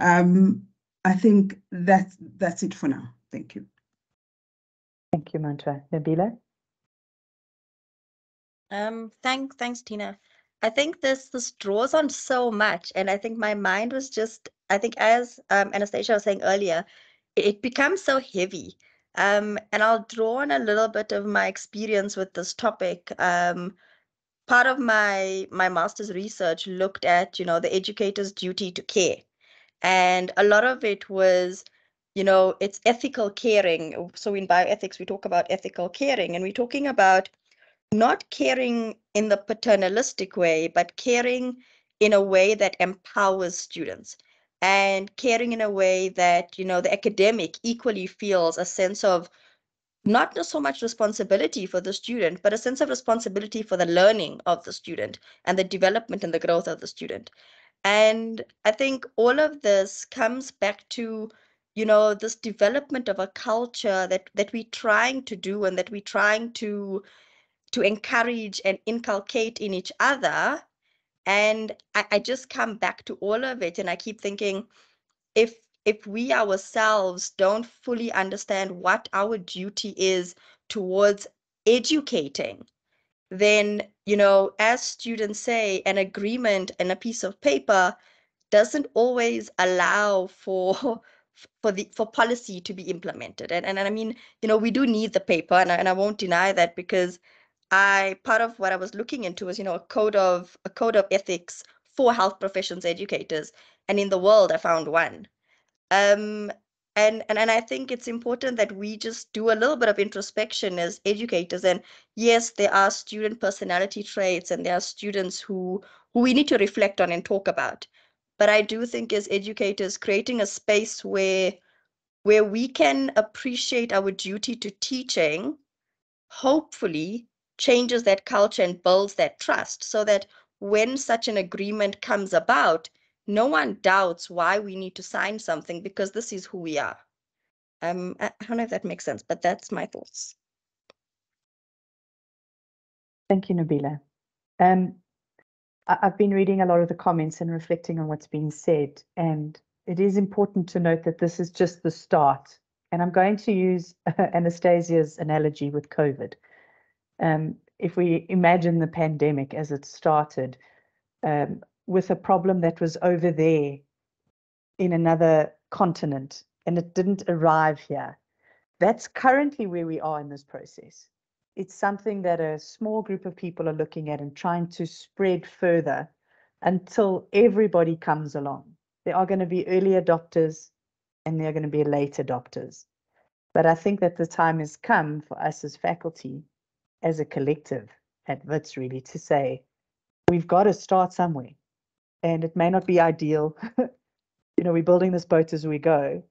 Um, I think that's, that's it for now. Thank you. Thank you, Mantua. Nabila? Um, thank, thanks, Tina. I think this this draws on so much, and I think my mind was just, I think as um, Anastasia was saying earlier, it, it becomes so heavy. Um, and I'll draw on a little bit of my experience with this topic. Um, part of my my master's research looked at, you know, the educator's duty to care, and a lot of it was you know, it's ethical caring. So in bioethics, we talk about ethical caring, and we're talking about not caring in the paternalistic way, but caring in a way that empowers students and caring in a way that, you know, the academic equally feels a sense of not so much responsibility for the student, but a sense of responsibility for the learning of the student and the development and the growth of the student. And I think all of this comes back to you know this development of a culture that that we're trying to do and that we're trying to to encourage and inculcate in each other. And I, I just come back to all of it and i keep thinking if if we ourselves don't fully understand what our duty is towards educating then you know as students say an agreement and a piece of paper doesn't always allow for for the for policy to be implemented. And, and and i mean you know we do need the paper and and I won't deny that because i part of what i was looking into was you know a code of a code of ethics for health professions educators and in the world i found one. Um and, and and i think it's important that we just do a little bit of introspection as educators and yes there are student personality traits and there are students who who we need to reflect on and talk about. But I do think as educators, creating a space where where we can appreciate our duty to teaching, hopefully changes that culture and builds that trust so that when such an agreement comes about, no one doubts why we need to sign something because this is who we are. Um, I don't know if that makes sense, but that's my thoughts. Thank you, Nabila. Um, I- I've been reading a lot of the comments and reflecting on what's being said, and it is important to note that this is just the start. And I'm going to use Anastasia's analogy with COVID. Um, if we imagine the pandemic as it started um, with a problem that was over there in another continent and it didn't arrive here, that's currently where we are in this process it's something that a small group of people are looking at and trying to spread further until everybody comes along. There are going to be early adopters and there are going to be late adopters. But I think that the time has come for us as faculty, as a collective at WITS really to say, we've got to start somewhere. And it may not be ideal. you know, we're building this boat as we go.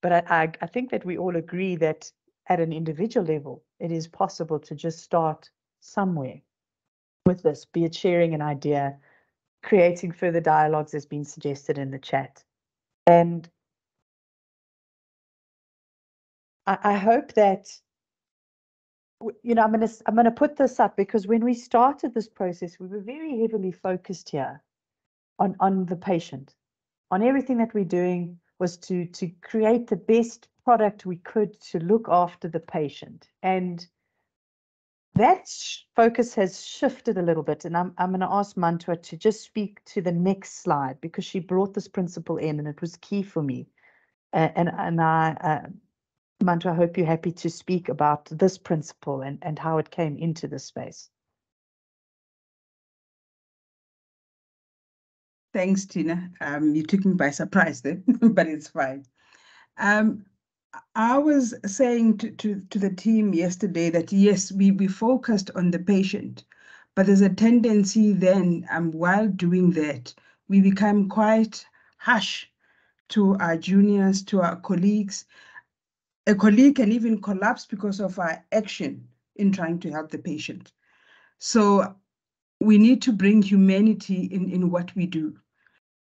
But I, I, I think that we all agree that at an individual level, it is possible to just start somewhere with this, be it sharing an idea, creating further dialogues as been suggested in the chat. And I, I hope that you know, I'm going to I'm going to put this up because when we started this process, we were very heavily focused here on on the patient, on everything that we're doing was to to create the best product we could to look after the patient. And that focus has shifted a little bit. And I'm, I'm going to ask Mantua to just speak to the next slide because she brought this principle in and it was key for me. Uh, and, and I, uh, Mantua, I hope you're happy to speak about this principle and, and how it came into this space. Thanks, Tina. Um, you took me by surprise there, but it's fine. Um, I was saying to, to, to the team yesterday that yes, we, we focused on the patient, but there's a tendency then, um, while doing that, we become quite harsh to our juniors, to our colleagues. A colleague can even collapse because of our action in trying to help the patient. So we need to bring humanity in, in what we do.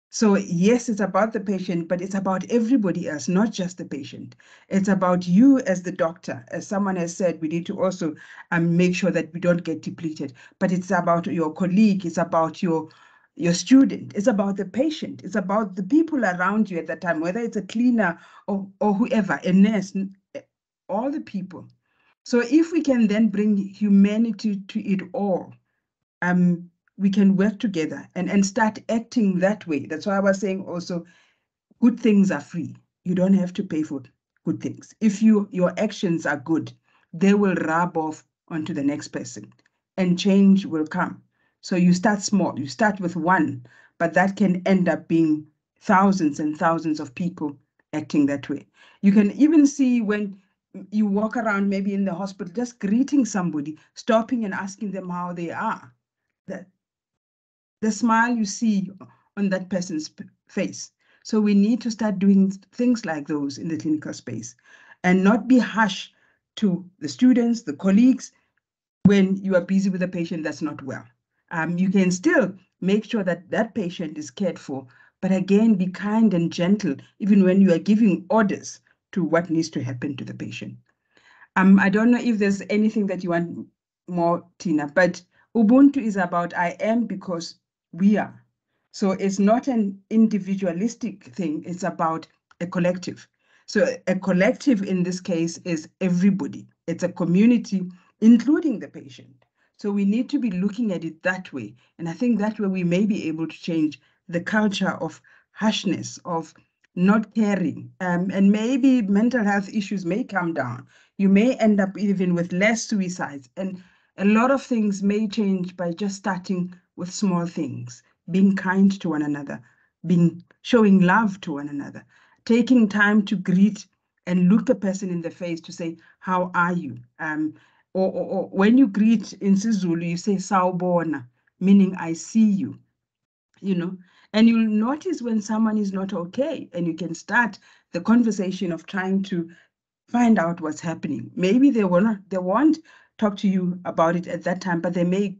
So yes, it's about the patient, but it's about everybody else, not just the patient. It's about you as the doctor. As someone has said, we need to also um, make sure that we don't get depleted. But it's about your colleague, it's about your your student, it's about the patient, it's about the people around you at that time, whether it's a cleaner or, or whoever, a nurse, eh, all the people. So if we can then bring humanity to it all, um, we can work together and, and start acting that way. That's why I was saying also, good things are free. You don't have to pay for good things. If you your actions are good, they will rub off onto the next person and change will come. So you start small, you start with one, but that can end up being thousands and thousands of people acting that way. You can even see when you walk around maybe in the hospital, just greeting somebody, stopping and asking them how they are. That the smile you see on that person's face. So we need to start doing things like those in the clinical space and not be harsh to the students, the colleagues, when you are busy with a patient that's not well. Um, you can still make sure that that patient is cared for, but again, be kind and gentle, even when you are giving orders to what needs to happen to the patient. Um, I don't know if there's anything that you want more, Tina, but Ubuntu is about I am because we are. So it's not an individualistic thing, it's about a collective. So a collective in this case is everybody. It's a community, including the patient. So we need to be looking at it that way. And I think that way we may be able to change the culture of harshness, of not caring. Um, and maybe mental health issues may come down. You may end up even with less suicides. And a lot of things may change by just starting with small things, being kind to one another, being showing love to one another, taking time to greet and look the person in the face to say, how are you? Um, or, or, or when you greet in isiZulu, you say sawubona, meaning I see you, you know, and you'll notice when someone is not okay and you can start the conversation of trying to find out what's happening. Maybe they will not, they won't talk to you about it at that time, but they may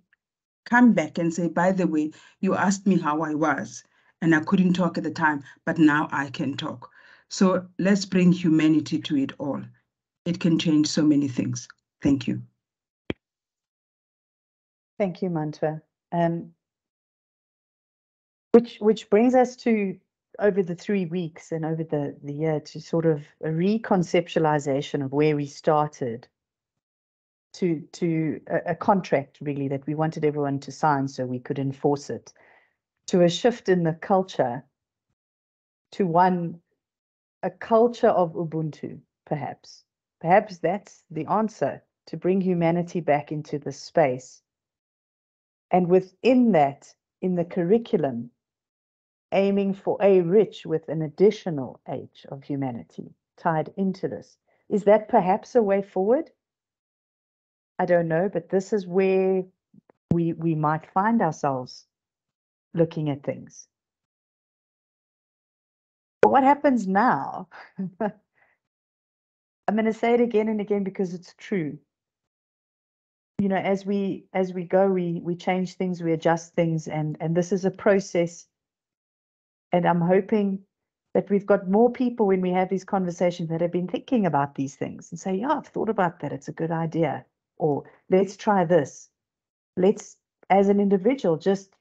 come back and say, by the way, you asked me how I was and I couldn't talk at the time, but now I can talk. So let's bring humanity to it all. It can change so many things. Thank you. Thank you, Mantua. Um, which which brings us to over the three weeks and over the, the year to sort of a reconceptualization of where we started to to a, a, contract really that we wanted everyone to sign so we could enforce it to a shift in the culture to one a culture of ubuntu perhaps perhaps that's the answer to bring humanity back into the space and within that in the curriculum aiming for A-Rich with an additional age of humanity tied into this is that perhaps a way forward I don't know, but this is where we we might find ourselves looking at things. But what happens now? I'm going to say it again and again because it's true. You know, as we as we go, we we change things, we adjust things, and and this is a process. And I'm hoping that we've got more people when we have these conversations that have been thinking about these things and say, yeah, I've thought about that. It's a good idea or let's try this. Let's, as an individual, just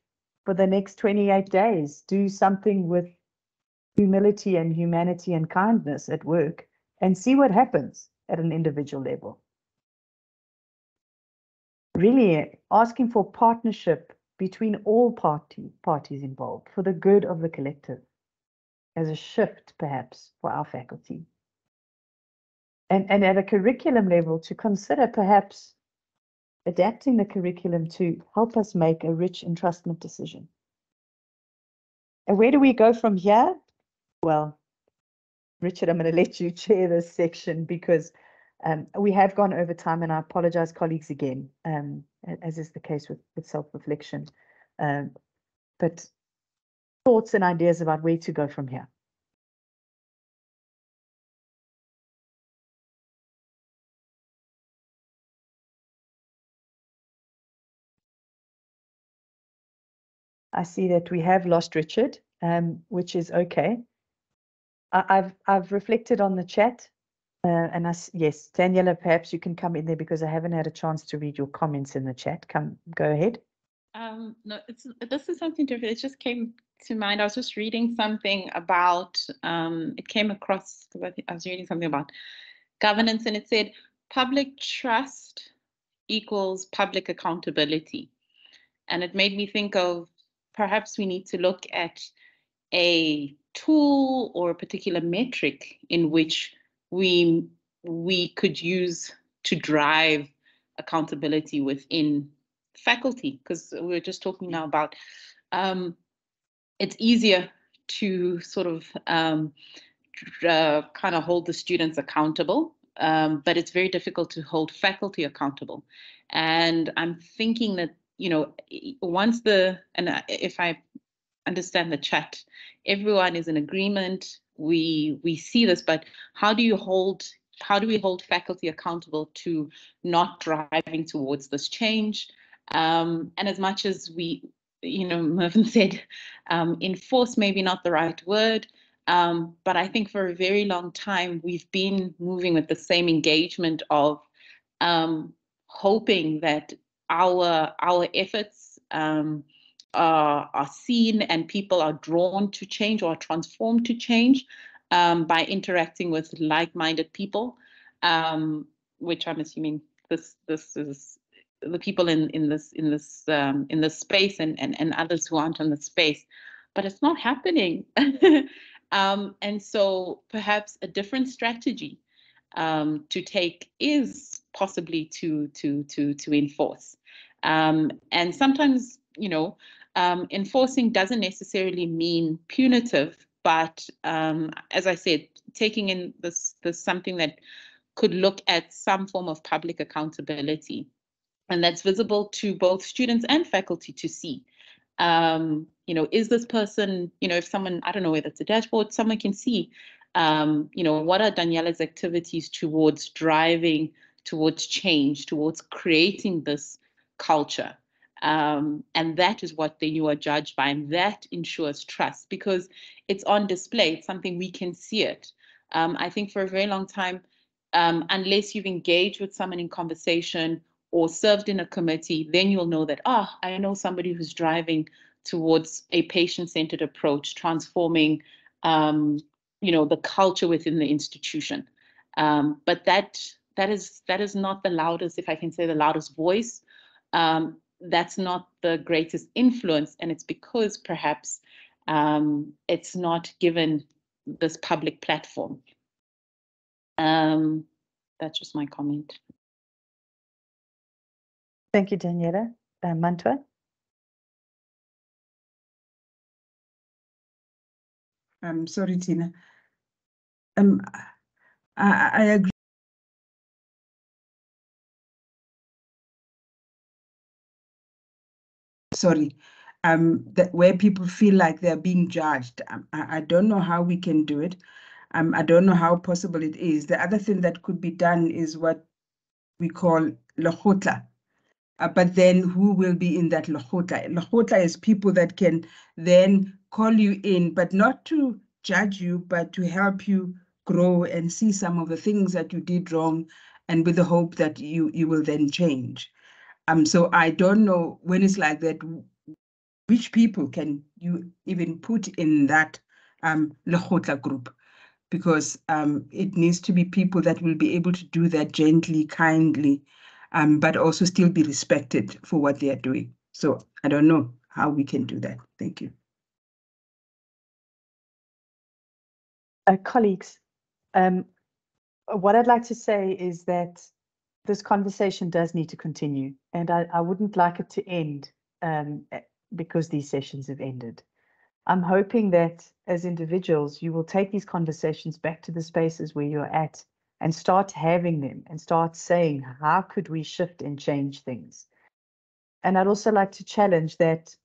for the next 28 days, do something with humility and humanity and kindness at work and see what happens at an individual level. Really asking for partnership between all party, parties involved for the good of the collective as a shift perhaps for our faculty. And, and at a curriculum level to consider perhaps adapting the curriculum to help us make a rich entrustment decision. And where do we go from here? Well, Richard, I'm going to let you chair this section because um, we have gone over time and I apologize, colleagues, again, um, as is the case with, with self-reflection. Um, but thoughts and ideas about where to go from here. I see that we have lost Richard, um, which is okay. I, have I've reflected on the chat, uh, and yes, Daniela, perhaps you can come in there because I haven't had a chance to read your comments in the chat. Come, go ahead. Um, no, it's this is something different. It just came to mind. I was just reading something about. Um, it came across I was reading something about governance, and it said public trust equals public accountability, and it made me think of perhaps we need to look at a tool or a particular metric in which we we could use to drive accountability within faculty because we're just talking now about um, it's easier to sort of um, uh, kind of hold the students accountable um, but it's very difficult to hold faculty accountable and i'm thinking that you know, once the, and if I understand the chat, everyone is in agreement. We we see this, but how do you hold? How do we hold faculty accountable to not driving towards this change? Um, and as much as we, you know, Mervyn said, um, enforce maybe not the right word, um, but I think for a very long time we've been moving with the same engagement of um, hoping that our our efforts um, are, are seen and people are drawn to change or transformed to change um, by interacting with like-minded people, um, which I'm assuming this this is the people in in this in this um, in this space and, and and others who aren't in the space, but it's not happening. um, and so perhaps a different strategy um, to take is possibly to to to to enforce. Um, and sometimes, you know, um, enforcing doesn't necessarily mean punitive, but um, as I said, taking in this this something that could look at some form of public accountability, and that's visible to both students and faculty to see. Um, you know, is this person, you know, if someone, I don't know whether it's a dashboard, someone can see um, you know, what are Daniela's activities towards driving towards change, towards creating this culture. Um, and that is what then you are judged by, and that ensures trust because it's on display. It's something we can see it. Um, I think for a very long time, um, unless you've engaged with someone in conversation or served in a committee, then you'll know that, ah, oh, I know somebody who's driving towards a patient-centered approach, transforming um, you know the culture within the institution um, but that that is that is not the loudest if i can say the loudest voice um, that's not the greatest influence and it's because perhaps um, it's not given this public platform um, that's just my comment thank you daniela uh, mantwa I'm sorry, Tina. Um, I, I agree. Sorry, um, that where people feel like they're being judged. Um, I, I don't know how we can do it. Um, I don't know how possible it is. The other thing that could be done is what we call lekgotla. Uh, but then who will be in that lekgotla? Lekgotla is people that can then call you in, but not to judge you, but to help you grow and see some of the things that you did wrong and with the hope that you you will then change um so i don't know when it's like that which people can you even put in that um, group because um, it needs to be people that will be able to do that gently, kindly, um, but also still be respected for what they are doing. So I don't know how we can do that. Thank you. Uh, colleagues, um, what I'd like to say is that this conversation does need to continue, and I, I wouldn't like it to end um, eh, because these sessions have ended. I'm hoping that as individuals, you will take these conversations back to the spaces where you're at and start having them and start saying, how could we shift and change things? And I'd also like to challenge that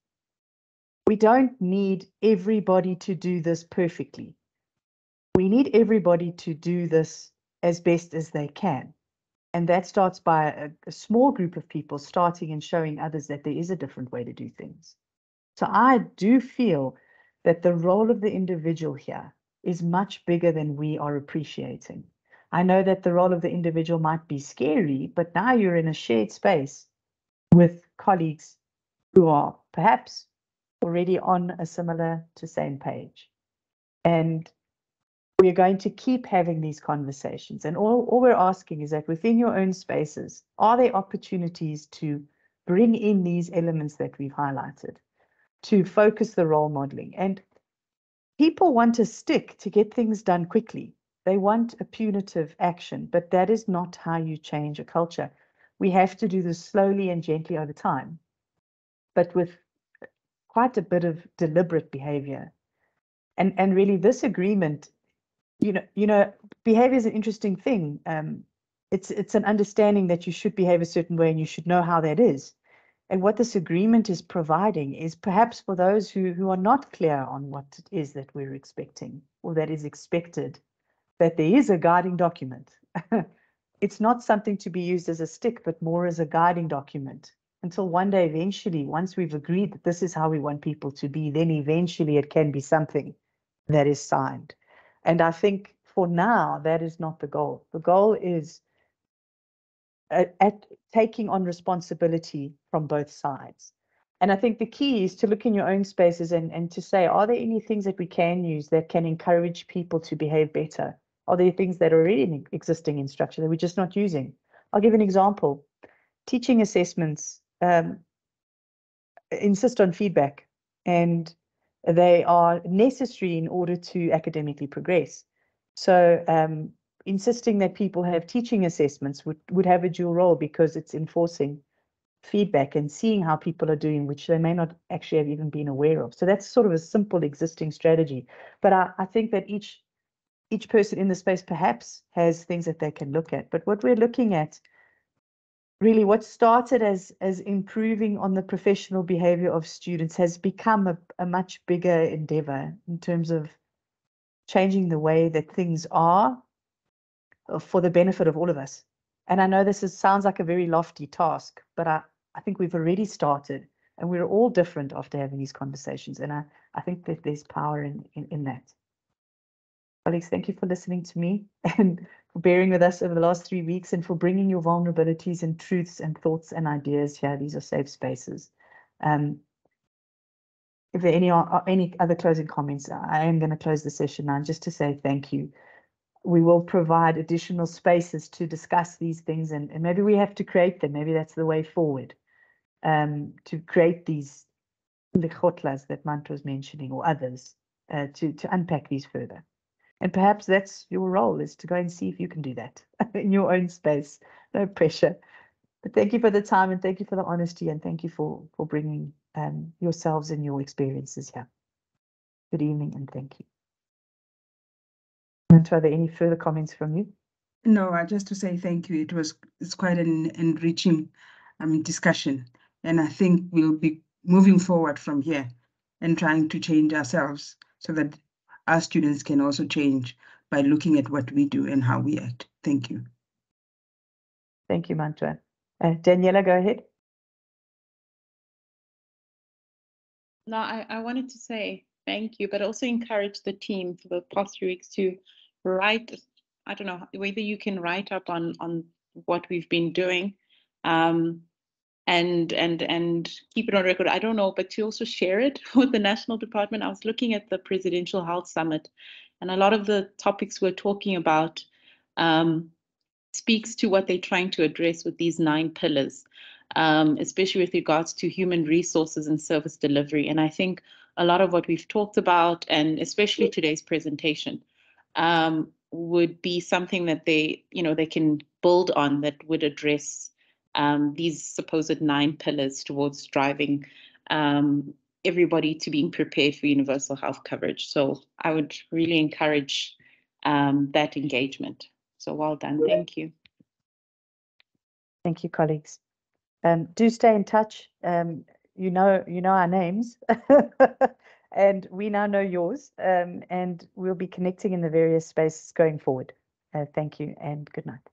we don't need everybody to do this perfectly. We need everybody to do this as best as they can. And that starts by a, a small group of people starting and showing others that there is a different way to do things. So I do feel that the role of the individual here is much bigger than we are appreciating. I know that the role of the individual might be scary, but now you're in a shared space with colleagues who are perhaps already on a similar to same page. And we're going to keep having these conversations. And all, all we're asking is that within your own spaces, are there opportunities to bring in these elements that we've highlighted? to focus the role modeling. And people want a stick to get things done quickly. They want a punitive action, but that is not how you change a culture. We have to do this slowly and gently over time, but with quite a bit of deliberate behavior. And, and really this agreement, you know, you know, behavior is an interesting thing. Um, it's, it's an understanding that you should behave a certain way and you should know how that is. And what this agreement is providing is perhaps for those who, who are not clear on what it is that we're expecting or that is expected, that there is a guiding document. it's not something to be used as a stick, but more as a guiding document until one day, eventually, once we've agreed that this is how we want people to be, then eventually it can be something that is signed. And I think for now, that is not the goal. The goal is at, at taking on responsibility from both sides. And I think the key is to look in your own spaces and, and to say, are there any things that we can use that can encourage people to behave better? Are there things that are already existing in structure that we're just not using? I'll give an example. Teaching assessments um, insist on feedback and they are necessary in order to academically progress. So um, insisting that people have teaching assessments would, would have a dual role because it's enforcing feedback and seeing how people are doing, which they may not actually have even been aware of. So that's sort of a simple existing strategy. But I, I think that each each person in the space perhaps has things that they can look at. But what we're looking at, really what started as as improving on the professional behavior of students has become a, a much bigger endeavor in terms of changing the way that things are uh, for the benefit of all of us. And I know this is, sounds like a very lofty task, but I, I think we've already started and we're all different after having these conversations. And I, I think that there's power in, in, in that. Colleagues, thank you for listening to me and for bearing with us over the last three weeks and for bringing your vulnerabilities and truths and thoughts and ideas here. These are safe spaces. Um, if there are any, are any other closing comments, I am going to close the session now just to say thank you we will provide additional spaces to discuss these things and, and maybe we have to create them. Maybe that's the way forward um, to create these lekgotlas that Manto was mentioning or others uh, to, to unpack these further. And perhaps that's your role is to go and see if you can do that in your own space. No pressure. But thank you for the time and thank you for the honesty and thank you for, for bringing um, yourselves and your experiences here. Good evening and thank you. And are there any further comments from you? No, uh, just to say thank you. It was it's quite an enriching um, discussion, and I think we'll be moving forward from here and trying to change ourselves so that our students can also change by looking at what we do and how we act. Thank you. Thank you, Mantwa. Uh, Daniela, go ahead. No, I, I wanted to say thank you, but also encourage the team for the past few weeks to write i don't know whether you can write up on on what we've been doing um, and and and keep it on record. I don't know, but to also share it with the national department. I was looking at the Presidential Health Summit, and a lot of the topics we're talking about um, speaks to what they're trying to address with these nine pillars, um, especially with regards to human resources and service delivery. And I think a lot of what we've talked about, and especially today's presentation, um, would be something that they, you know, they can build on that would address um, these supposed nine pillars towards driving um, everybody to being prepared for universal health coverage. So I would really encourage um, that engagement. So well done. Thank you. Thank you, colleagues. Um, do stay in touch. Um, you know, you know our names, and we now know yours. Um, and we'll be connecting in the various spaces going forward. Uh, thank you and good night.